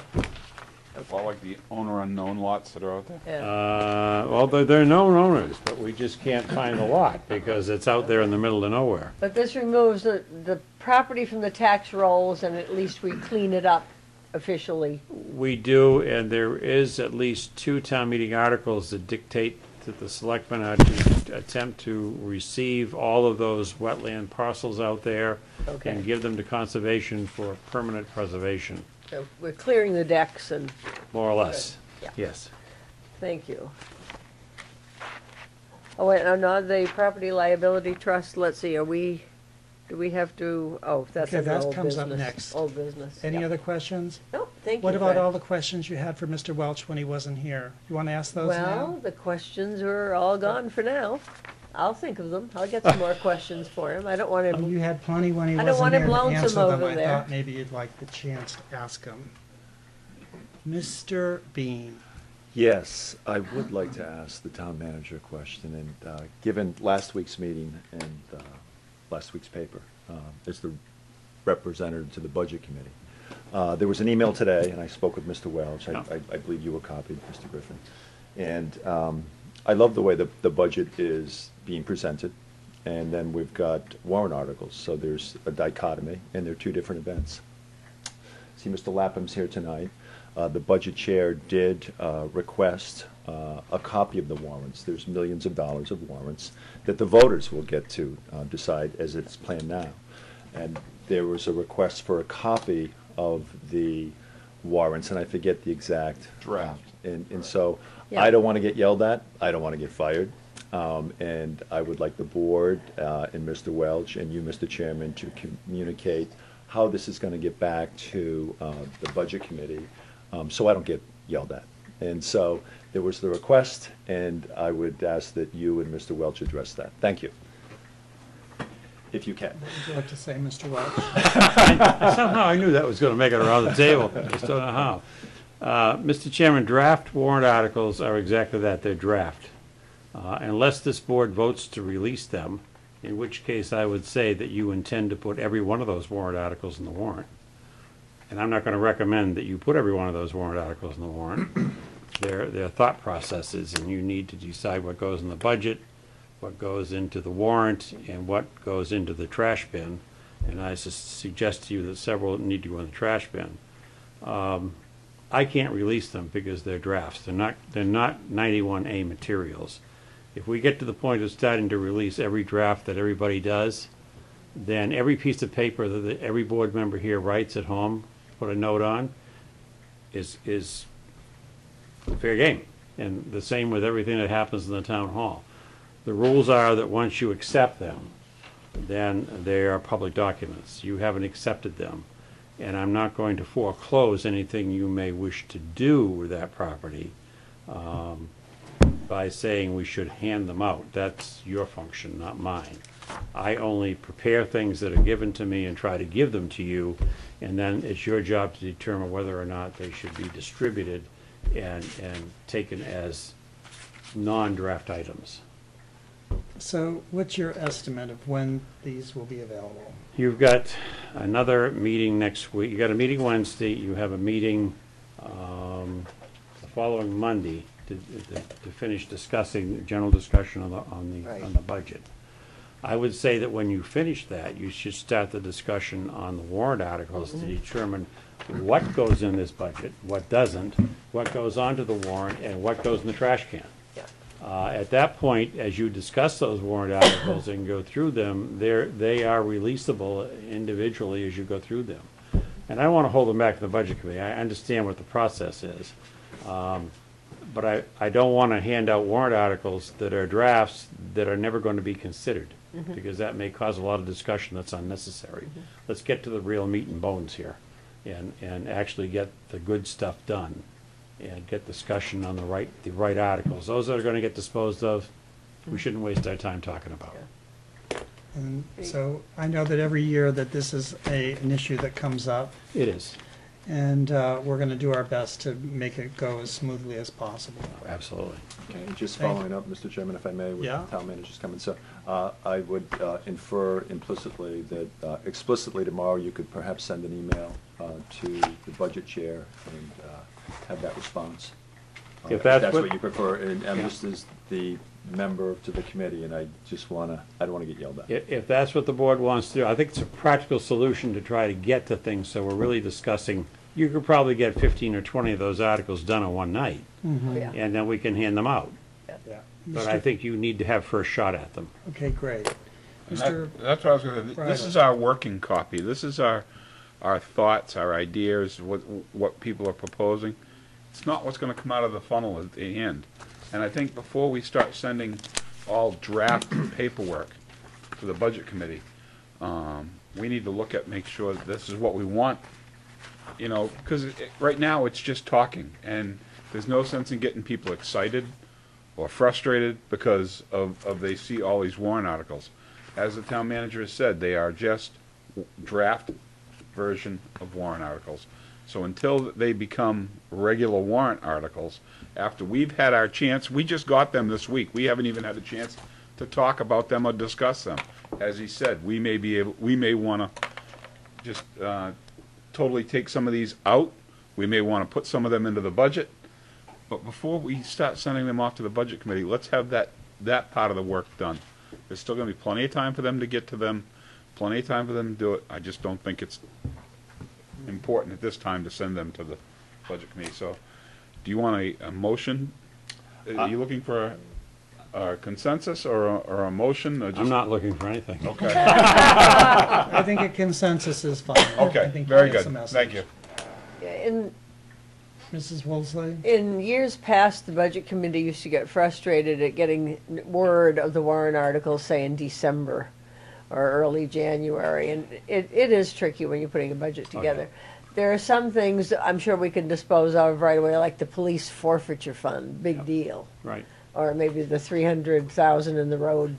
All like the owner unknown lots that are out there? Yeah, Uh, well, they're, they're known owners, but we just can't find the lot because it's out there in the middle of nowhere. but this removes the, the property from the tax rolls and at least we clean it up officially. We do, and there is at least two town meeting articles that dictate that the selectmen are to attempt to receive all of those wetland parcels out there Okay. and give them to conservation for permanent preservation, So we're clearing the decks and, more or less. Yeah. Yes. thank you. Oh, wait, no, no, the property liability trust, let's see, are we, do we have to, oh, that's Okay, under that old comes up business. next. Old business. Any yeah. other questions? No, thank you. What about Fred. all the questions you had for Mr. Welch when he wasn't here? You want to ask those Well, now? the questions are all gone for now. I'll think of them. I'll get some <laughs> more questions for him. I don't want Oh, him, You had plenty when he I don't wasn't want here to lonesome answer them. over I there. thought maybe you'd like the chance to ask them. Mr. Bean, Yes, I would like to ask the town manager a question, and uh, given last week's meeting and uh, last week's paper, uh, as the representative to the Budget Committee, uh, there was an email today, and I spoke with Mr. Welch, I- Yeah. I I believe you were copied, Mr. Griffin. And um, I love the way the the budget is being presented, and then we've got warrant articles, so there's a dichotomy, and they're two different events. See, Mr. Lapham's here tonight. uh, the budget chair did uh, request uh, a copy of the warrants. There's millions of dollars of warrants that the voters will get to uh, decide as it's planned now. And there was a request for a copy of the warrants, and I forget the exact. Draft. And, and so, Yeah. I don't want to get yelled at, I don't want to get fired. Um, and I would like the board, uh, and Mr. Welch, and you, Mr. Chairman, to communicate how this is going to get back to, uh, the Budget Committee, um, so I don't get yelled at. And so, there was the request, and I would ask that you and Mr. Welch address that. Thank you. If you can. What would you like to say, Mr. Welch? <laughs> Somehow I knew that was gonna make it around the table, I just don't know how. Uh, Mr. Chairman, draft warrant articles are exactly that, they're draft. Uh, Unless this board votes to release them, in which case I would say that you intend to put every one of those warrant articles in the warrant. And I'm not gonna recommend that you put every one of those warrant articles in the warrant. They're, they're thought processes, and you need to decide what goes in the budget, what goes into the warrant, and what goes into the trash bin. And I suggest to you that several need to go in the trash bin. Um, I can't release them because they're drafts. They're not, they're not ninety-one A materials. If we get to the point of starting to release every draft that everybody does, then every piece of paper that every board member here writes at home, put a note on, is, is fair game. And the same with everything that happens in the town hall. The rules are that once you accept them, then they are public documents. You haven't accepted them. And I'm not going to foreclose anything you may wish to do with that property um, by saying we should hand them out. That's your function, not mine. I only prepare things that are given to me and try to give them to you, and then it's your job to determine whether or not they should be distributed and, and taken as non-draft items. So what's your estimate of when these will be available? You've got another meeting next week. You got a meeting Wednesday, you have a meeting, um, the following Monday to, to, to finish discussing, the general discussion on the, on the, on the budget. I would say that when you finish that, you should start the discussion on the warrant articles to determine what goes in this budget, what doesn't, what goes onto the warrant, and what goes in the trash can. Uh, At that point, as you discuss those warrant articles and go through them, they're, they are releasable individually as you go through them. And I don't want to hold them back to the budget committee. I understand what the process is. Um, But I, I don't want to hand out warrant articles that are drafts that are never going to be considered, Mm-hmm. because that may cause a lot of discussion that's unnecessary. Mm-hmm. Let's get to the real meat and bones here, and, and actually get the good stuff done, and get discussion on the right, the right articles. Those that are going to get disposed of, we mm-hmm. shouldn't waste our time talking about. And so I know that every year that this is a, an issue that comes up, It is, and uh, we're going to do our best to make it go as smoothly as possible. absolutely. Okay, just Thank- following up, Mr. Chairman, if I may, with Yeah. the town manager's comment. So uh, I would uh, infer implicitly that uh, explicitly tomorrow, you could perhaps send an email uh, to the budget chair and uh, have that response. Uh, If that's That's what- what you prefer, and I'm Yeah. just as the member to the committee, and I just want to, I don't want to get yelled at. If, if that's what the board wants to do, I think it's a practical solution to try to get to things, so we're really discussing, you could probably get fifteen or twenty of those articles done in one night, Yeah. and then we can hand them out. Yeah. But I Mr. think you need to have first shot at them. Okay, great. And Mr. that- That's what I was gonna, this Ryder. is our working copy. This is our, our thoughts, our ideas, what, what people are proposing. It's not what's gonna come out of the funnel at the end. And I think before we start sending all draft <coughs> paperwork to the budget committee, um, we need to look at, make sure that this is what we want. You know, because right now, it's just talking, and there's no sense in getting people excited or frustrated because of, of they see all these warrant articles. As the town manager has said, they are just draft version of warrant articles. So until they become regular warrant articles, after we've had our chance, we just got them this week. We haven't even had a chance to talk about them or discuss them. As he said, we may be able, we may want to just uh, totally take some of these out. We may want to put some of them into the budget. But before we start sending them off to the budget committee, let's have that, that part of the work done. There's still gonna be plenty of time for them to get to them, plenty of time for them to do it. I just don't think it's important at this time to send them to the, budget committee, so, do you want a, a motion? Are you uh, looking for a, a consensus or a, or a motion, or just? I'm not looking for anything. Okay, <laughs> I think a consensus is fine. I okay, think very that's good, the thank you. In, Mrs. Woolsey? in years past, the budget committee used to get frustrated at getting word of the warrant articles, say in December or early January, and it, it is tricky when you're putting a budget oh, together. There are some things that I'm sure we can dispose of right away, like the police forfeiture fund, big deal. Right, Or maybe the three hundred thousand in the road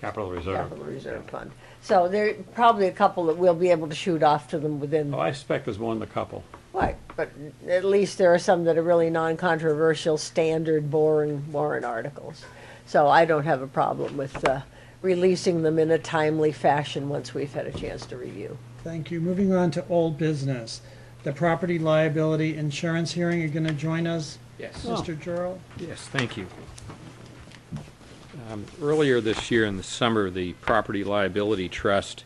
capital reserve. capital reserve fund. So there, are probably a couple that we'll be able to shoot off to them within Oh, I suspect there's more than a couple. Right, but at least there are some that are really non-controversial, standard, boring warrant articles. So I don't have a problem with uh, releasing them in a timely fashion once we've had a chance to review. Thank you. Moving on to old business. The property liability insurance hearing, you're gonna join us, Yes. Mr. Gearreald? Yes, thank you. Um, Earlier this year in the summer, the Property Liability Trust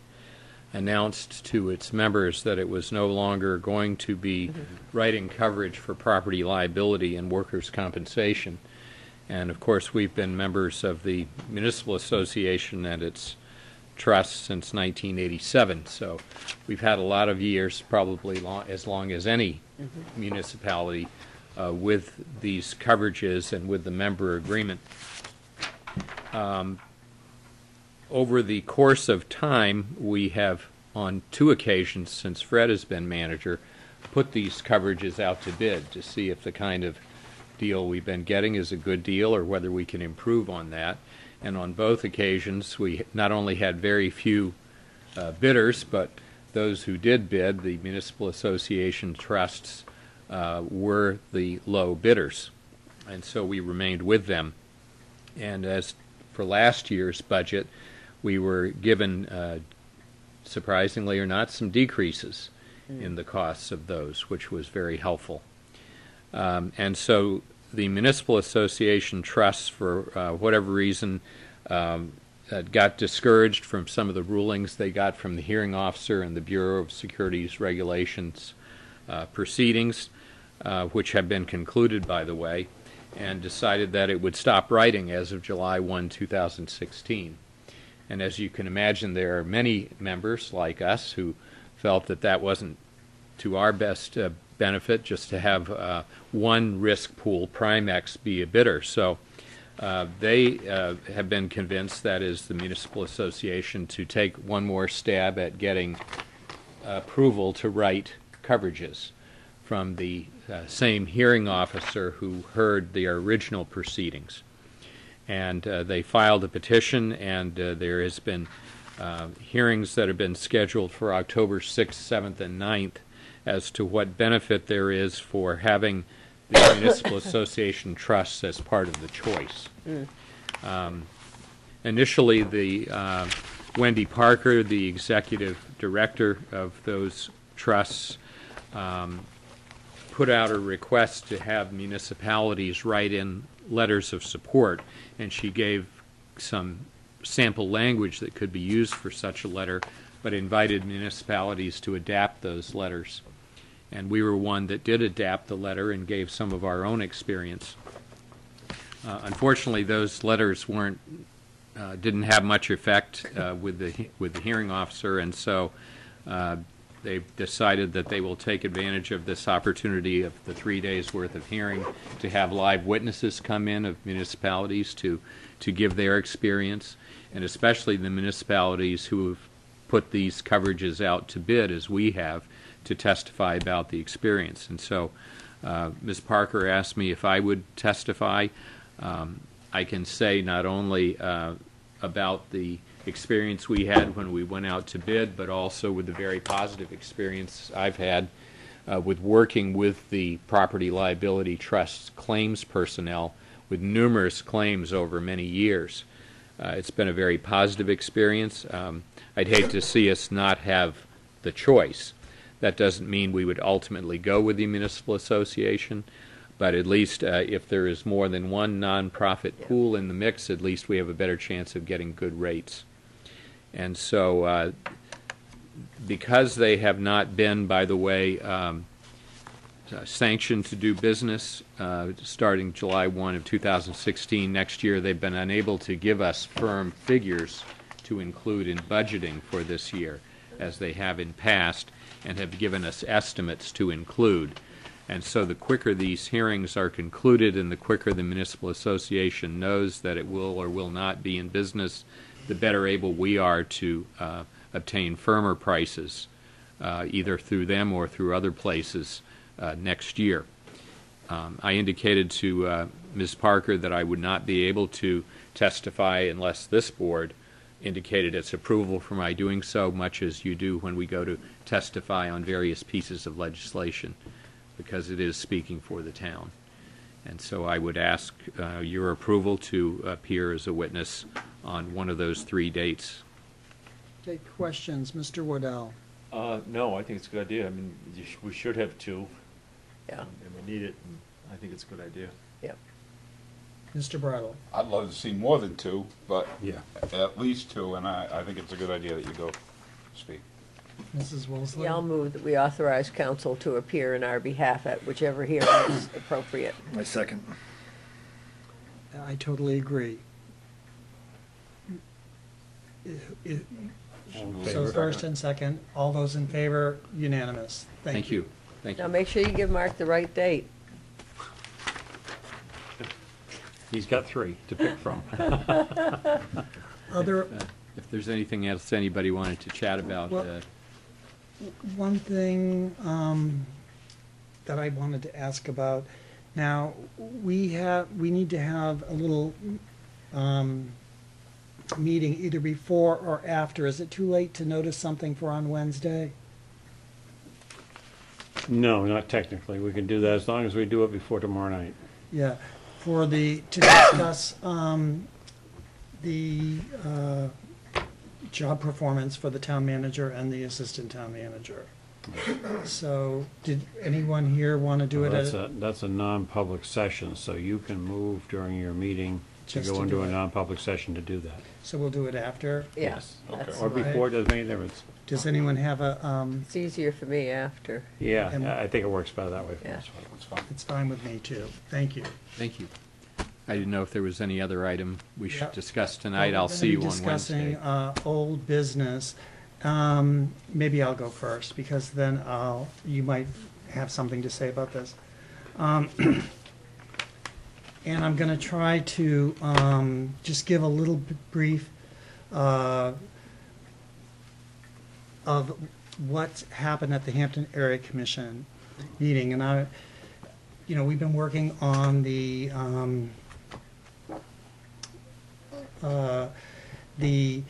announced to its members that it was no longer going to be writing coverage for property liability and workers' compensation. And of course, we've been members of the Municipal Association and its trust since 1987. So we've had a lot of years, probably lo- as long as any municipality, uh, with these coverages and with the member agreement. Um, Over the course of time, we have, on two occasions since Fred has been manager, put these coverages out to bid to see if the kind of deal we've been getting is a good deal or whether we can improve on that. And on both occasions, we not only had very few uh, bidders, but those who did bid, the municipal association trusts, uh, were the low bidders. And so we remained with them. And as for last year's budget, we were given, uh, surprisingly or not, some decreases in the costs of those, which was very helpful. Um, and so the municipal association trusts, for uh, whatever reason, um, uh, got discouraged from some of the rulings they got from the hearing officer and the Bureau of Securities Regulations uh, proceedings, uh, which have been concluded, by the way, and decided that it would stop writing as of July 1, 2016. And as you can imagine, there are many members like us who felt that that wasn't to our best uh, benefit just to have uh, one risk pool, Primex, be a bidder. So uh, they uh, have been convinced, that is the municipal association, to take one more stab at getting approval to write coverages from the uh, same hearing officer who heard the original proceedings. And uh, they filed a petition, and uh, there has been uh, hearings that have been scheduled for October 6th, 7th, and 9th as to what benefit there is for having the <coughs> municipal association trusts as part of the choice. Um, initially, the uh, Wendy Parker, the executive director of those trusts, um, put out a request to have municipalities write in letters of support, and she gave some sample language that could be used for such a letter, but invited municipalities to adapt those letters. And we were one that did adapt the letter and gave some of our own experience. Uh, unfortunately, those letters weren't uh, didn't have much effect uh, with the with the hearing officer, and so uh, they've decided that they will take advantage of this opportunity of the three days worth of hearing to have live witnesses come in of municipalities to to give their experience, and especially the municipalities who have put these coverages out to bid, as we have, to testify about the experience. And so, uh, Ms. Parker asked me if I would testify. Um, I can say not only uh, about the experience we had when we went out to bid, but also with the very positive experience I've had uh, with working with the Property Liability Trust's claims personnel with numerous claims over many years. Uh, it's been a very positive experience. Um, I'd hate to see us not have the choice. That doesn't mean we would ultimately go with the municipal association, but at least uh, if there is more than one nonprofit pool in the mix, at least we have a better chance of getting good rates. And so, uh, because they have not been, by the way, um, uh, sanctioned to do business uh, starting July 1 of 2016. Next year, they've been unable to give us firm figures to include in budgeting for this year, as they have in past, and have given us estimates to include. And so the quicker these hearings are concluded and the quicker the municipal association knows that it will or will not be in business, the better able we are to uh, obtain firmer prices, uh, either through them or through other places uh, next year. Um, I indicated to uh, Ms. Parker that I would not be able to testify unless this board indicated its approval for my doing so, much as you do when we go to testify on various pieces of legislation, because it is speaking for the town. And so I would ask uh, your approval to appear as a witness on one of those three dates. Take questions, Mr. Waddell? Uh, no, I think it's a good idea. I mean, you sh- we should have two, Yeah, and we need it, and I think it's a good idea. yep. Mr. Bridle? I'd love to see more than two, but Yeah. at least two, and I, I think it's a good idea that you go speak. Mrs. Woolsey? Yeah, I'll move that we authorize counsel to appear in our behalf at whichever hearing is appropriate. My second. I totally agree. I- I- All in So first and second, all those in favor, unanimous. Thank you. Thank Now, you. make sure you give Mark the right date. <laughs> He's got three to pick from. <laughs> Other, If there's anything else anybody wanted to chat about, Well- uh, One thing um, that I wanted to ask about, now, we have, we need to have a little um, meeting either before or after. Is it too late to notice something for on Wednesday? No, not technically. We can do that as long as we do it before tomorrow night. Yeah, for the, to discuss um, the uh, job performance for the town manager and the assistant town manager. So, did anyone here want to do it That's at? a, that's a non-public session, so you can move during your meeting to Just go to into a it. non-public session to do that. So we'll do it after? Yeah, Yes. that's Or fine. before, doesn't make any difference. Does anyone have a, um, It's easier for me after. Yeah, I think it works better that way for Yeah. us. It's fine. it's fine with me too. Thank you. thank you. I didn't know if there was any other item we Yeah. should discuss tonight. I'll we're see you gonna on be Discussing, uh, old business. Um, maybe I'll go first, because then I'll, you might have something to say about this. Um, <clears throat> and I'm gonna try to, um, just give a little brief, uh, of what happened at the Hampton Area Commission meeting, and I, you know, we've been working on the, um, uh, the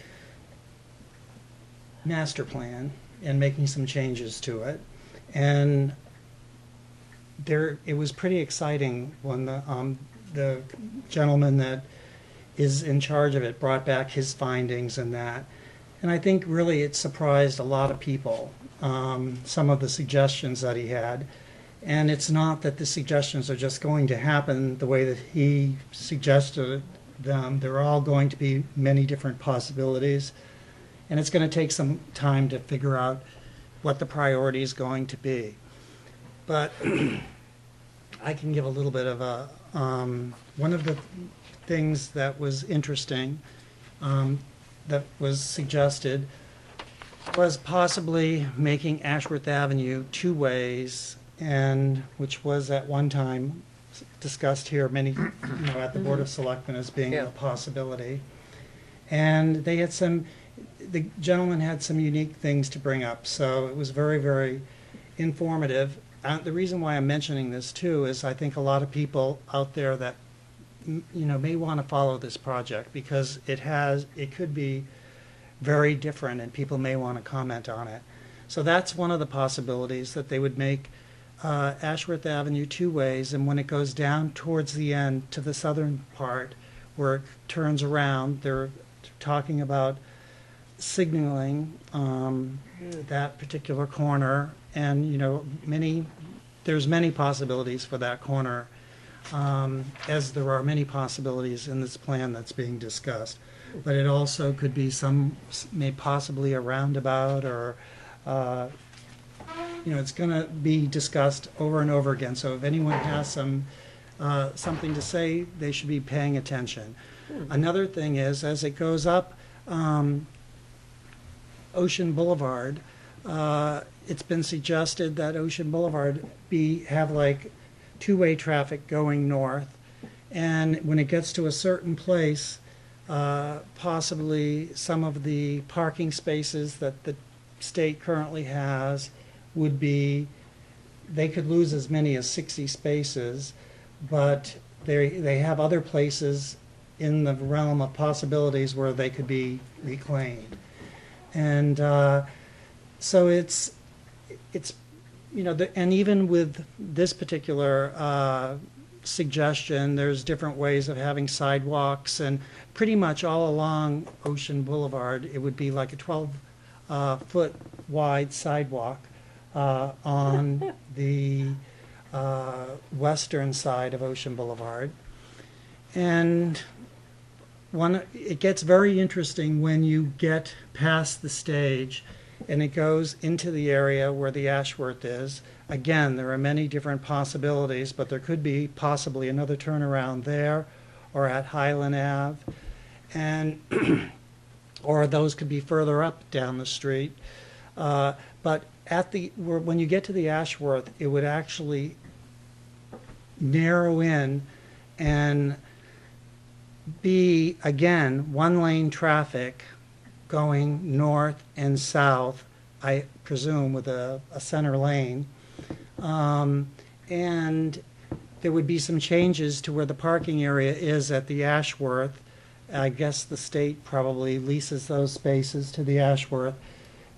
master plan and making some changes to it. And there, it was pretty exciting when the, um, the gentleman that is in charge of it brought back his findings and that. And I think really it surprised a lot of people, um, some of the suggestions that he had. And it's not that the suggestions are just going to happen the way that he suggested them. They're all going to be many different possibilities. And it's going to take some time to figure out what the priority is going to be. But <clears throat> I can give a little bit of a, um, one of the things that was interesting um, that was suggested was possibly making Ashworth Avenue two ways, and which was at one time discussed here many, you know, at the Board of Selectmen as being Yeah. a possibility. And they had some, the gentleman had some unique things to bring up, so it was very, very informative. Uh, the reason why I'm mentioning this too is I think a lot of people out there that you know may want to follow this project because it has it could be very different and people may want to comment on it. So that's one of the possibilities that they would make uh, Ashworth Avenue two ways, and when it goes down towards the end to the southern part where it turns around, they're talking about signaling um, that particular corner, and you know many there's many possibilities for that corner, um, as there are many possibilities in this plan that's being discussed. But it also could be some, may possibly a roundabout or uh, you know, it's going to be discussed over and over again. So if anyone has some, uh, something to say, they should be paying attention. Another thing is, as it goes up um, Ocean Boulevard, uh, it's been suggested that Ocean Boulevard be, have like two-way traffic going north. And when it gets to a certain place, uh, possibly some of the parking spaces that the state currently has would be, they could lose as many as 60 spaces, but they, they have other places in the realm of possibilities where they could be reclaimed. And uh, so it's, it's, you know, the, and even with this particular uh, suggestion, there's different ways of having sidewalks, and pretty much all along Ocean Boulevard, it would be like a 12 uh, foot wide sidewalk uh, on <laughs> the uh, western side of Ocean Boulevard. And one, it gets very interesting when you get past the stage and it goes into the area where the Ashworth is. Again, there are many different possibilities, but there could be possibly another turnaround there or at Highland Ave. And, <clears throat> or those could be further up down the street. Uh, but at the, when you get to the Ashworth, it would actually narrow in and be, again, one-lane traffic going north and south, I presume with a, a center lane. Um, and there would be some changes to where the parking area is at the Ashworth. I guess the state probably leases those spaces to the Ashworth.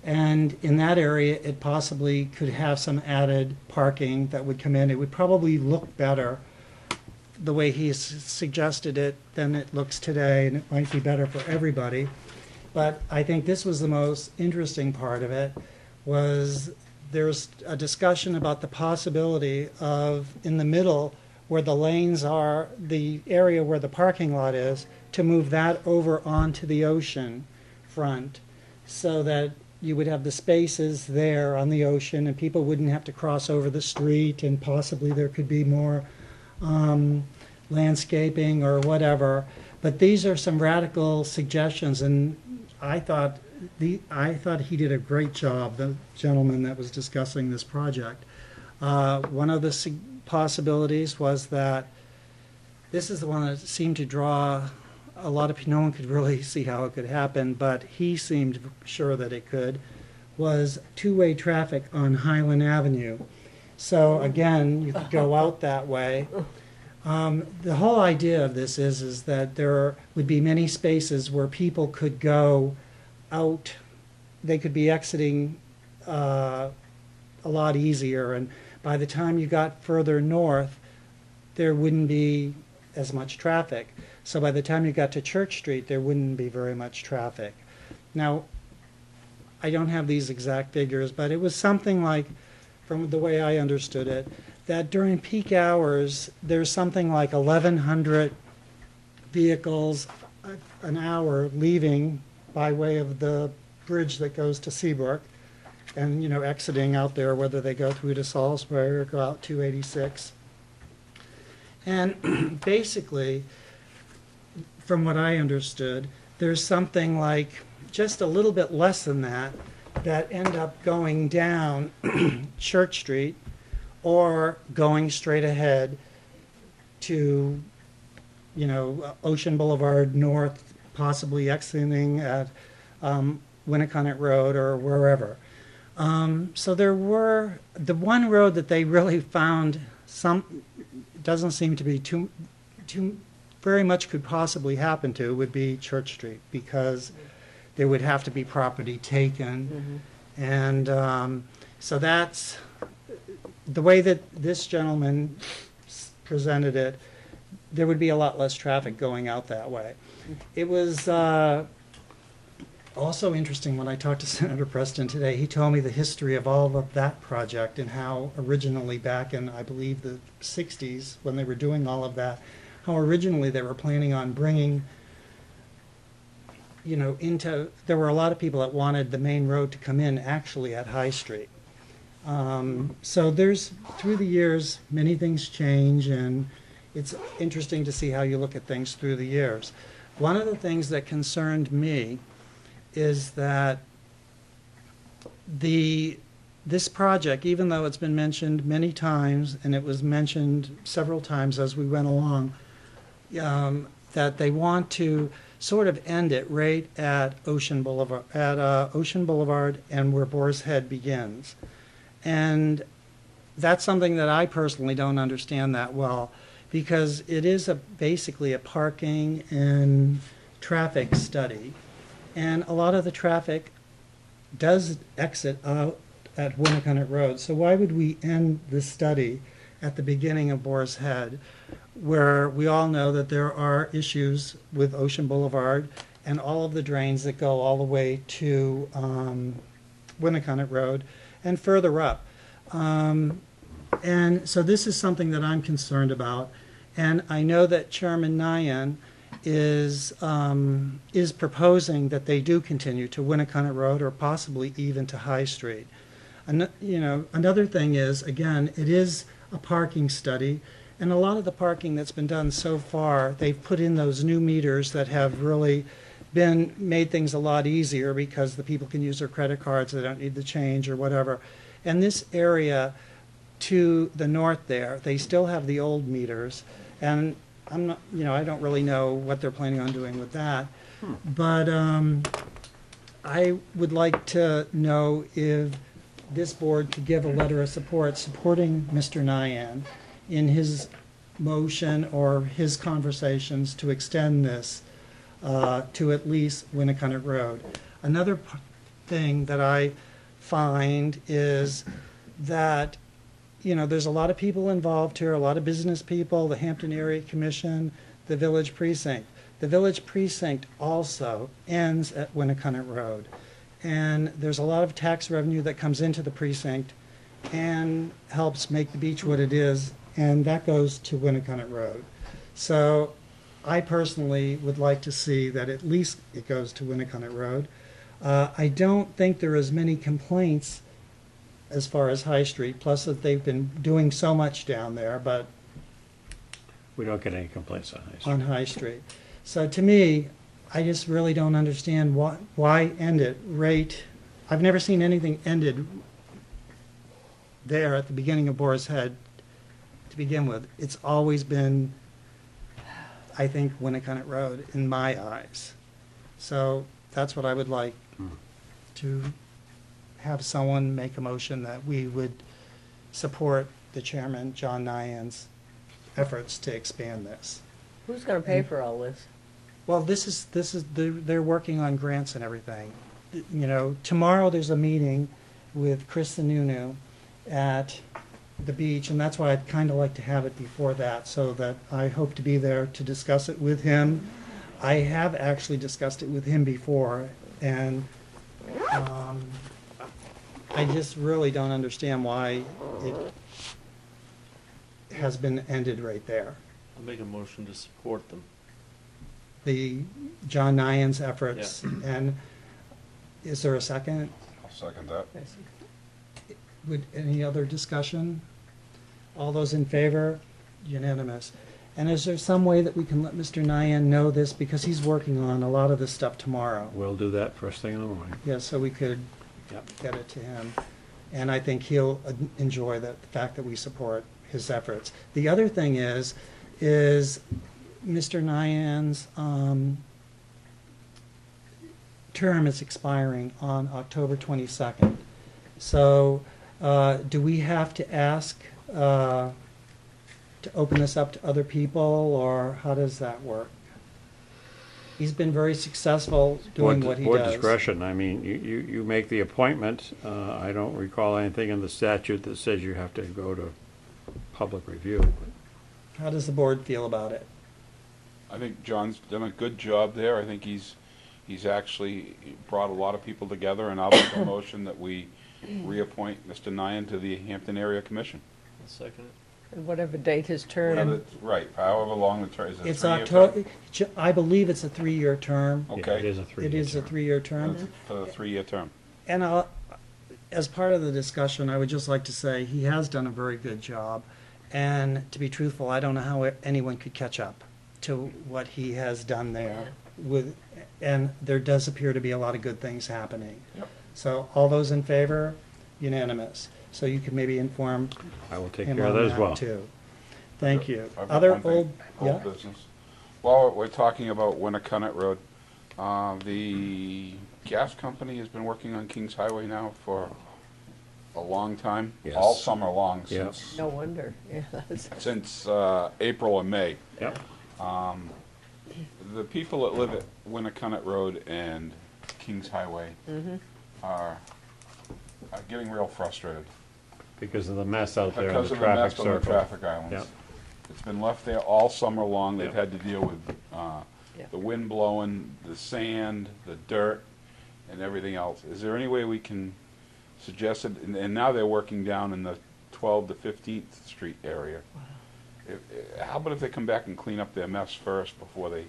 And in that area, it possibly could have some added parking that would come in. It would probably look better the way he suggested it than it looks today, and it might be better for everybody. But I think this was the most interesting part of it, was there's a discussion about the possibility of, in the middle, where the lanes are, the area where the parking lot is, to move that over onto the ocean front, so that you would have the spaces there on the ocean, and people wouldn't have to cross over the street, and possibly there could be more um, landscaping or whatever. But these are some radical suggestions, and I thought the I thought he did a great job. The gentleman that was discussing this project. Uh, one of the possibilities was that this is the one that seemed to draw a lot of. No one could really <laughs> see how it could happen, but he seemed sure that it could. Was two-way traffic on Highland Avenue. So again, you could go out that way. <laughs> Um, the whole idea of this is is that there would be many spaces where people could go out. They could be exiting uh, a lot easier, and by the time you got further north, there wouldn't be as much traffic. So by the time you got to Church Street, there wouldn't be very much traffic. Now, I don't have these exact figures, but it was something like, from the way I understood it, that during peak hours, there's something like 1,100 vehicles an hour leaving by way of the bridge that goes to Seabrook and, you know, exiting out there, whether they go through to Salisbury or go out 286. And <clears throat> basically, from what I understood, there's something like just a little bit less than that that end up going down <clears throat> Church Street or going straight ahead to, you know, Ocean Boulevard North, possibly exiting at um, Winnacunnet Road or wherever. Um, so there were the one road that they really found some doesn't seem to be too too very much could possibly happen to would be Church Street because there would have to be property taken, and um, so that's the way that this gentleman presented it. There would be a lot less traffic going out that way. It was. Uh, also interesting when I talked to <laughs> Senator Preston today, he told me the history of all of that project and how originally back in, I believe, the 60s, when they were doing all of that, how originally they were planning on bringing, you know, into, there were a lot of people that wanted the main road to come in actually at High Street. Um, so there's, through the years, many things change, and it's interesting to see how you look at things through the years. One of the things that concerned me is that the, this project, even though it's been mentioned many times, and it was mentioned several times as we went along, um, that they want to sort of end it right at Ocean Boulevard, at uh, Ocean Boulevard and where Boar's Head begins. And that's something that I personally don't understand that well, because it is a, basically a parking and traffic study. And a lot of the traffic does exit out at Winnacunnet Road. So why would we end the study at the beginning of Boar's Head, where we all know that there are issues with Ocean Boulevard and all of the drains that go all the way to um, Road and further up. Um, and so this is something that I'm concerned about. And I know that Chairman Nyhan is, um, is proposing that they do continue to Winnacunnet Road or possibly even to High Street. Ano- you know, another thing is, again, it is a parking study, and a lot of the parking that's been done so far, they've put in those new meters that have really been, made things a lot easier because the people can use their credit cards, they don't need the change or whatever. And this area to the north there, they still have the old meters, and I'm not, you know, I don't really know what they're planning on doing with that. But um, I would like to know if this board could give a letter of support, supporting Mr. Nyhan in his motion or his conversations to extend this uh, to at least Winnacunnet Road. Another thing that I find is that, you know, there's a lot of people involved here, a lot of business people, the Hampton Area Commission, the village precinct. The village precinct also ends at Winnacunnet Road. And there's a lot of tax revenue that comes into the precinct and helps make the beach what it is, and that goes to Winnacunnet Road. So I personally would like to see that at least it goes to Winnacunnet Road. Uh, I don't think there are as many complaints as far as High Street, plus that they've been doing so much down there, but We don't get any complaints on High Street. on High Street. So to me, I just really don't understand why, why end it right, I've never seen anything ended there at the beginning of Boar's Head to begin with. It's always been, I think, Winnacunnet Road in my eyes. So that's what I would like, hmm. to have someone make a motion that we would support the chairman, John Nyhan's efforts to expand this. Who's gonna pay for all this? Well, this is, this is, they're, they're working on grants and everything. You know, tomorrow there's a meeting with Chris Sununu at the beach, and that's why I'd kind of like to have it before that, so that I hope to be there to discuss it with him. I have actually discussed it with him before, and, um, I just really don't understand why it has been ended right there. I'll make a motion to support them. the John Nyhan's efforts. And is there a second? I'll second that. Would, any other discussion? All those in favor? Unanimous. And is there some way that we can let Mr. Nyhan know this, because he's working on a lot of this stuff tomorrow? We'll do that first thing in the morning. Yeah, so we could Yep. get it to him. And I think he'll uh, enjoy the the fact that we support his efforts. The other thing is, is Mr. Nyhan's um, term is expiring on October 22nd. So uh, do we have to ask uh, to open this up to other people, or how does that work? He's been very successful doing Board- what he Board does. discretion, I mean, you, you, you make the appointment, uh, I don't recall anything in the statute that says you have to go to public review. How does the board feel about it? I think John's done a good job there. I think he's, he's actually brought a lot of people together, and I'll make a <coughs> motion that we Mm. reappoint Mr. Nyhan to the Hampton Area Commission. I'll second it. Whatever date his term, it's- Right, however long the term, is it It's three-year? October, I believe it's a three-year term. Yeah, Okay. It is a three-year term. It is a term. three-year term. For the three-year term. And I'll, as part of the discussion, I would just like to say he has done a very good job. And to be truthful, I don't know how anyone could catch up to what he has done there with, and there does appear to be a lot of good things happening. Yep. So all those in favor, unanimous. So you can maybe inform I will take him care of on that as that well. too. Thank you. I've got Other one thing, old, yeah, Old business. While we're talking about Winnacunnet Road, uh, the gas company has been working on Kings Highway now for a long time, all summer long, Yeah. since, No wonder, <laughs> yeah, that's, since, uh, April or May. Yep. Um, the people that live at Winnacunnet Road and Kings Highway Mm-hmm. Are, are getting real frustrated. Because of the mess out there in Because the of the mess traffic on the circle. traffic islands. Yep. It's been left there all summer long. They've Yep. had to deal with, uh, Yep. the wind blowing, the sand, the dirt, and everything else. Is there any way we can suggest it, and, and now they're working down in the twelve to Fifteenth Street area. If- eh, How about if they come back and clean up their mess first before they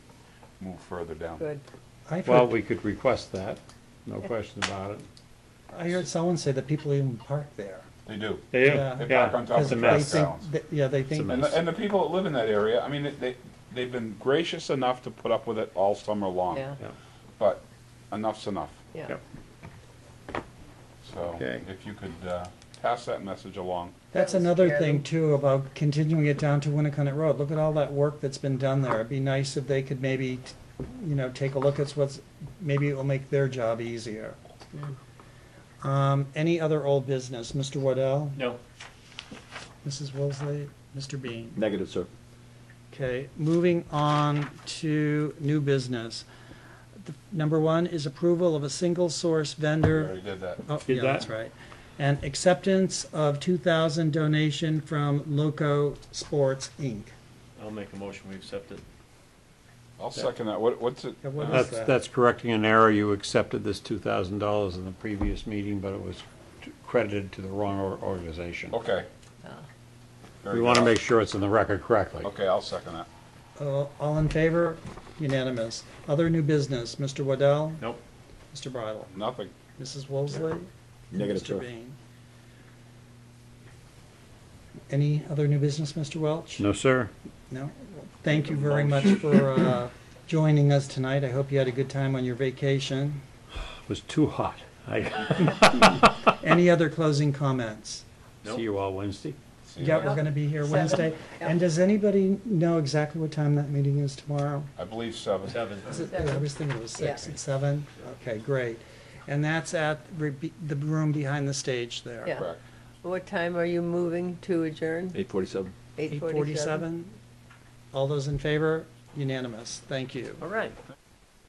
move further down? good. I've Well, heard, we could request that, no question about it. I heard someone say that people even park there. They do. They Yeah. They yeah, park on top Because of a the they mess. think, islands. that- yeah, they think, And the, and the people that live in that area, I mean, they, they've been gracious enough to put up with it all summer long. Yeah, Yeah. But enough's enough. yeah. Yep. So Okay. if you could uh, pass that message along. that's another thing too about continuing it down to Winnacunnet Road. Look at all that work that's been done there. It'd be nice if they could maybe, you know, take a look at what's, maybe it will make their job easier. Um, any other old business? Mr. Waddell? No. Mrs. Woolsey? Mr. Bean? Negative, sir. Okay, moving on to new business. The- Number one is approval of a single source We vendor. already did that. Oh, Did yeah, that? that's right. And acceptance of two thousand donation from Loco Sports, Inc. I'll make a motion, we accept it. I'll second that. What, what's it? Yeah, what is That's, that? that's correcting an error. You accepted this two thousand dollars in the previous meeting, but it was credited to the wrong or- organization. Okay. Very We want to good. make sure it's in the record correctly. Okay, I'll second that. Uh, All in favor? Unanimous. Other new business, Mr. Waddell? Nope. Mr. Bridle? Nothing. Mrs. Woolsey? Negative, Mr. sir. Bean? Any other new business, Mr. Welch? No, sir. No? Thank you very much for uh, joining us tonight. I hope you had a good time on your vacation. It was too hot. I, <laughs> Any other closing comments? see you all Wednesday. See Yeah, we're going to be here Seven. Wednesday. Yeah. And does anybody know exactly what time that meeting is tomorrow? I believe seven. Seven. Is it- I was thinking it was six Yeah. and seven. Okay, great. And that's at re- the room behind the stage there. Yeah. Correct. What time are you moving to adjourn? Eight forty-seven. Eight Eight forty-seven? forty-seven. All those in favor? Unanimous. Thank you. All right.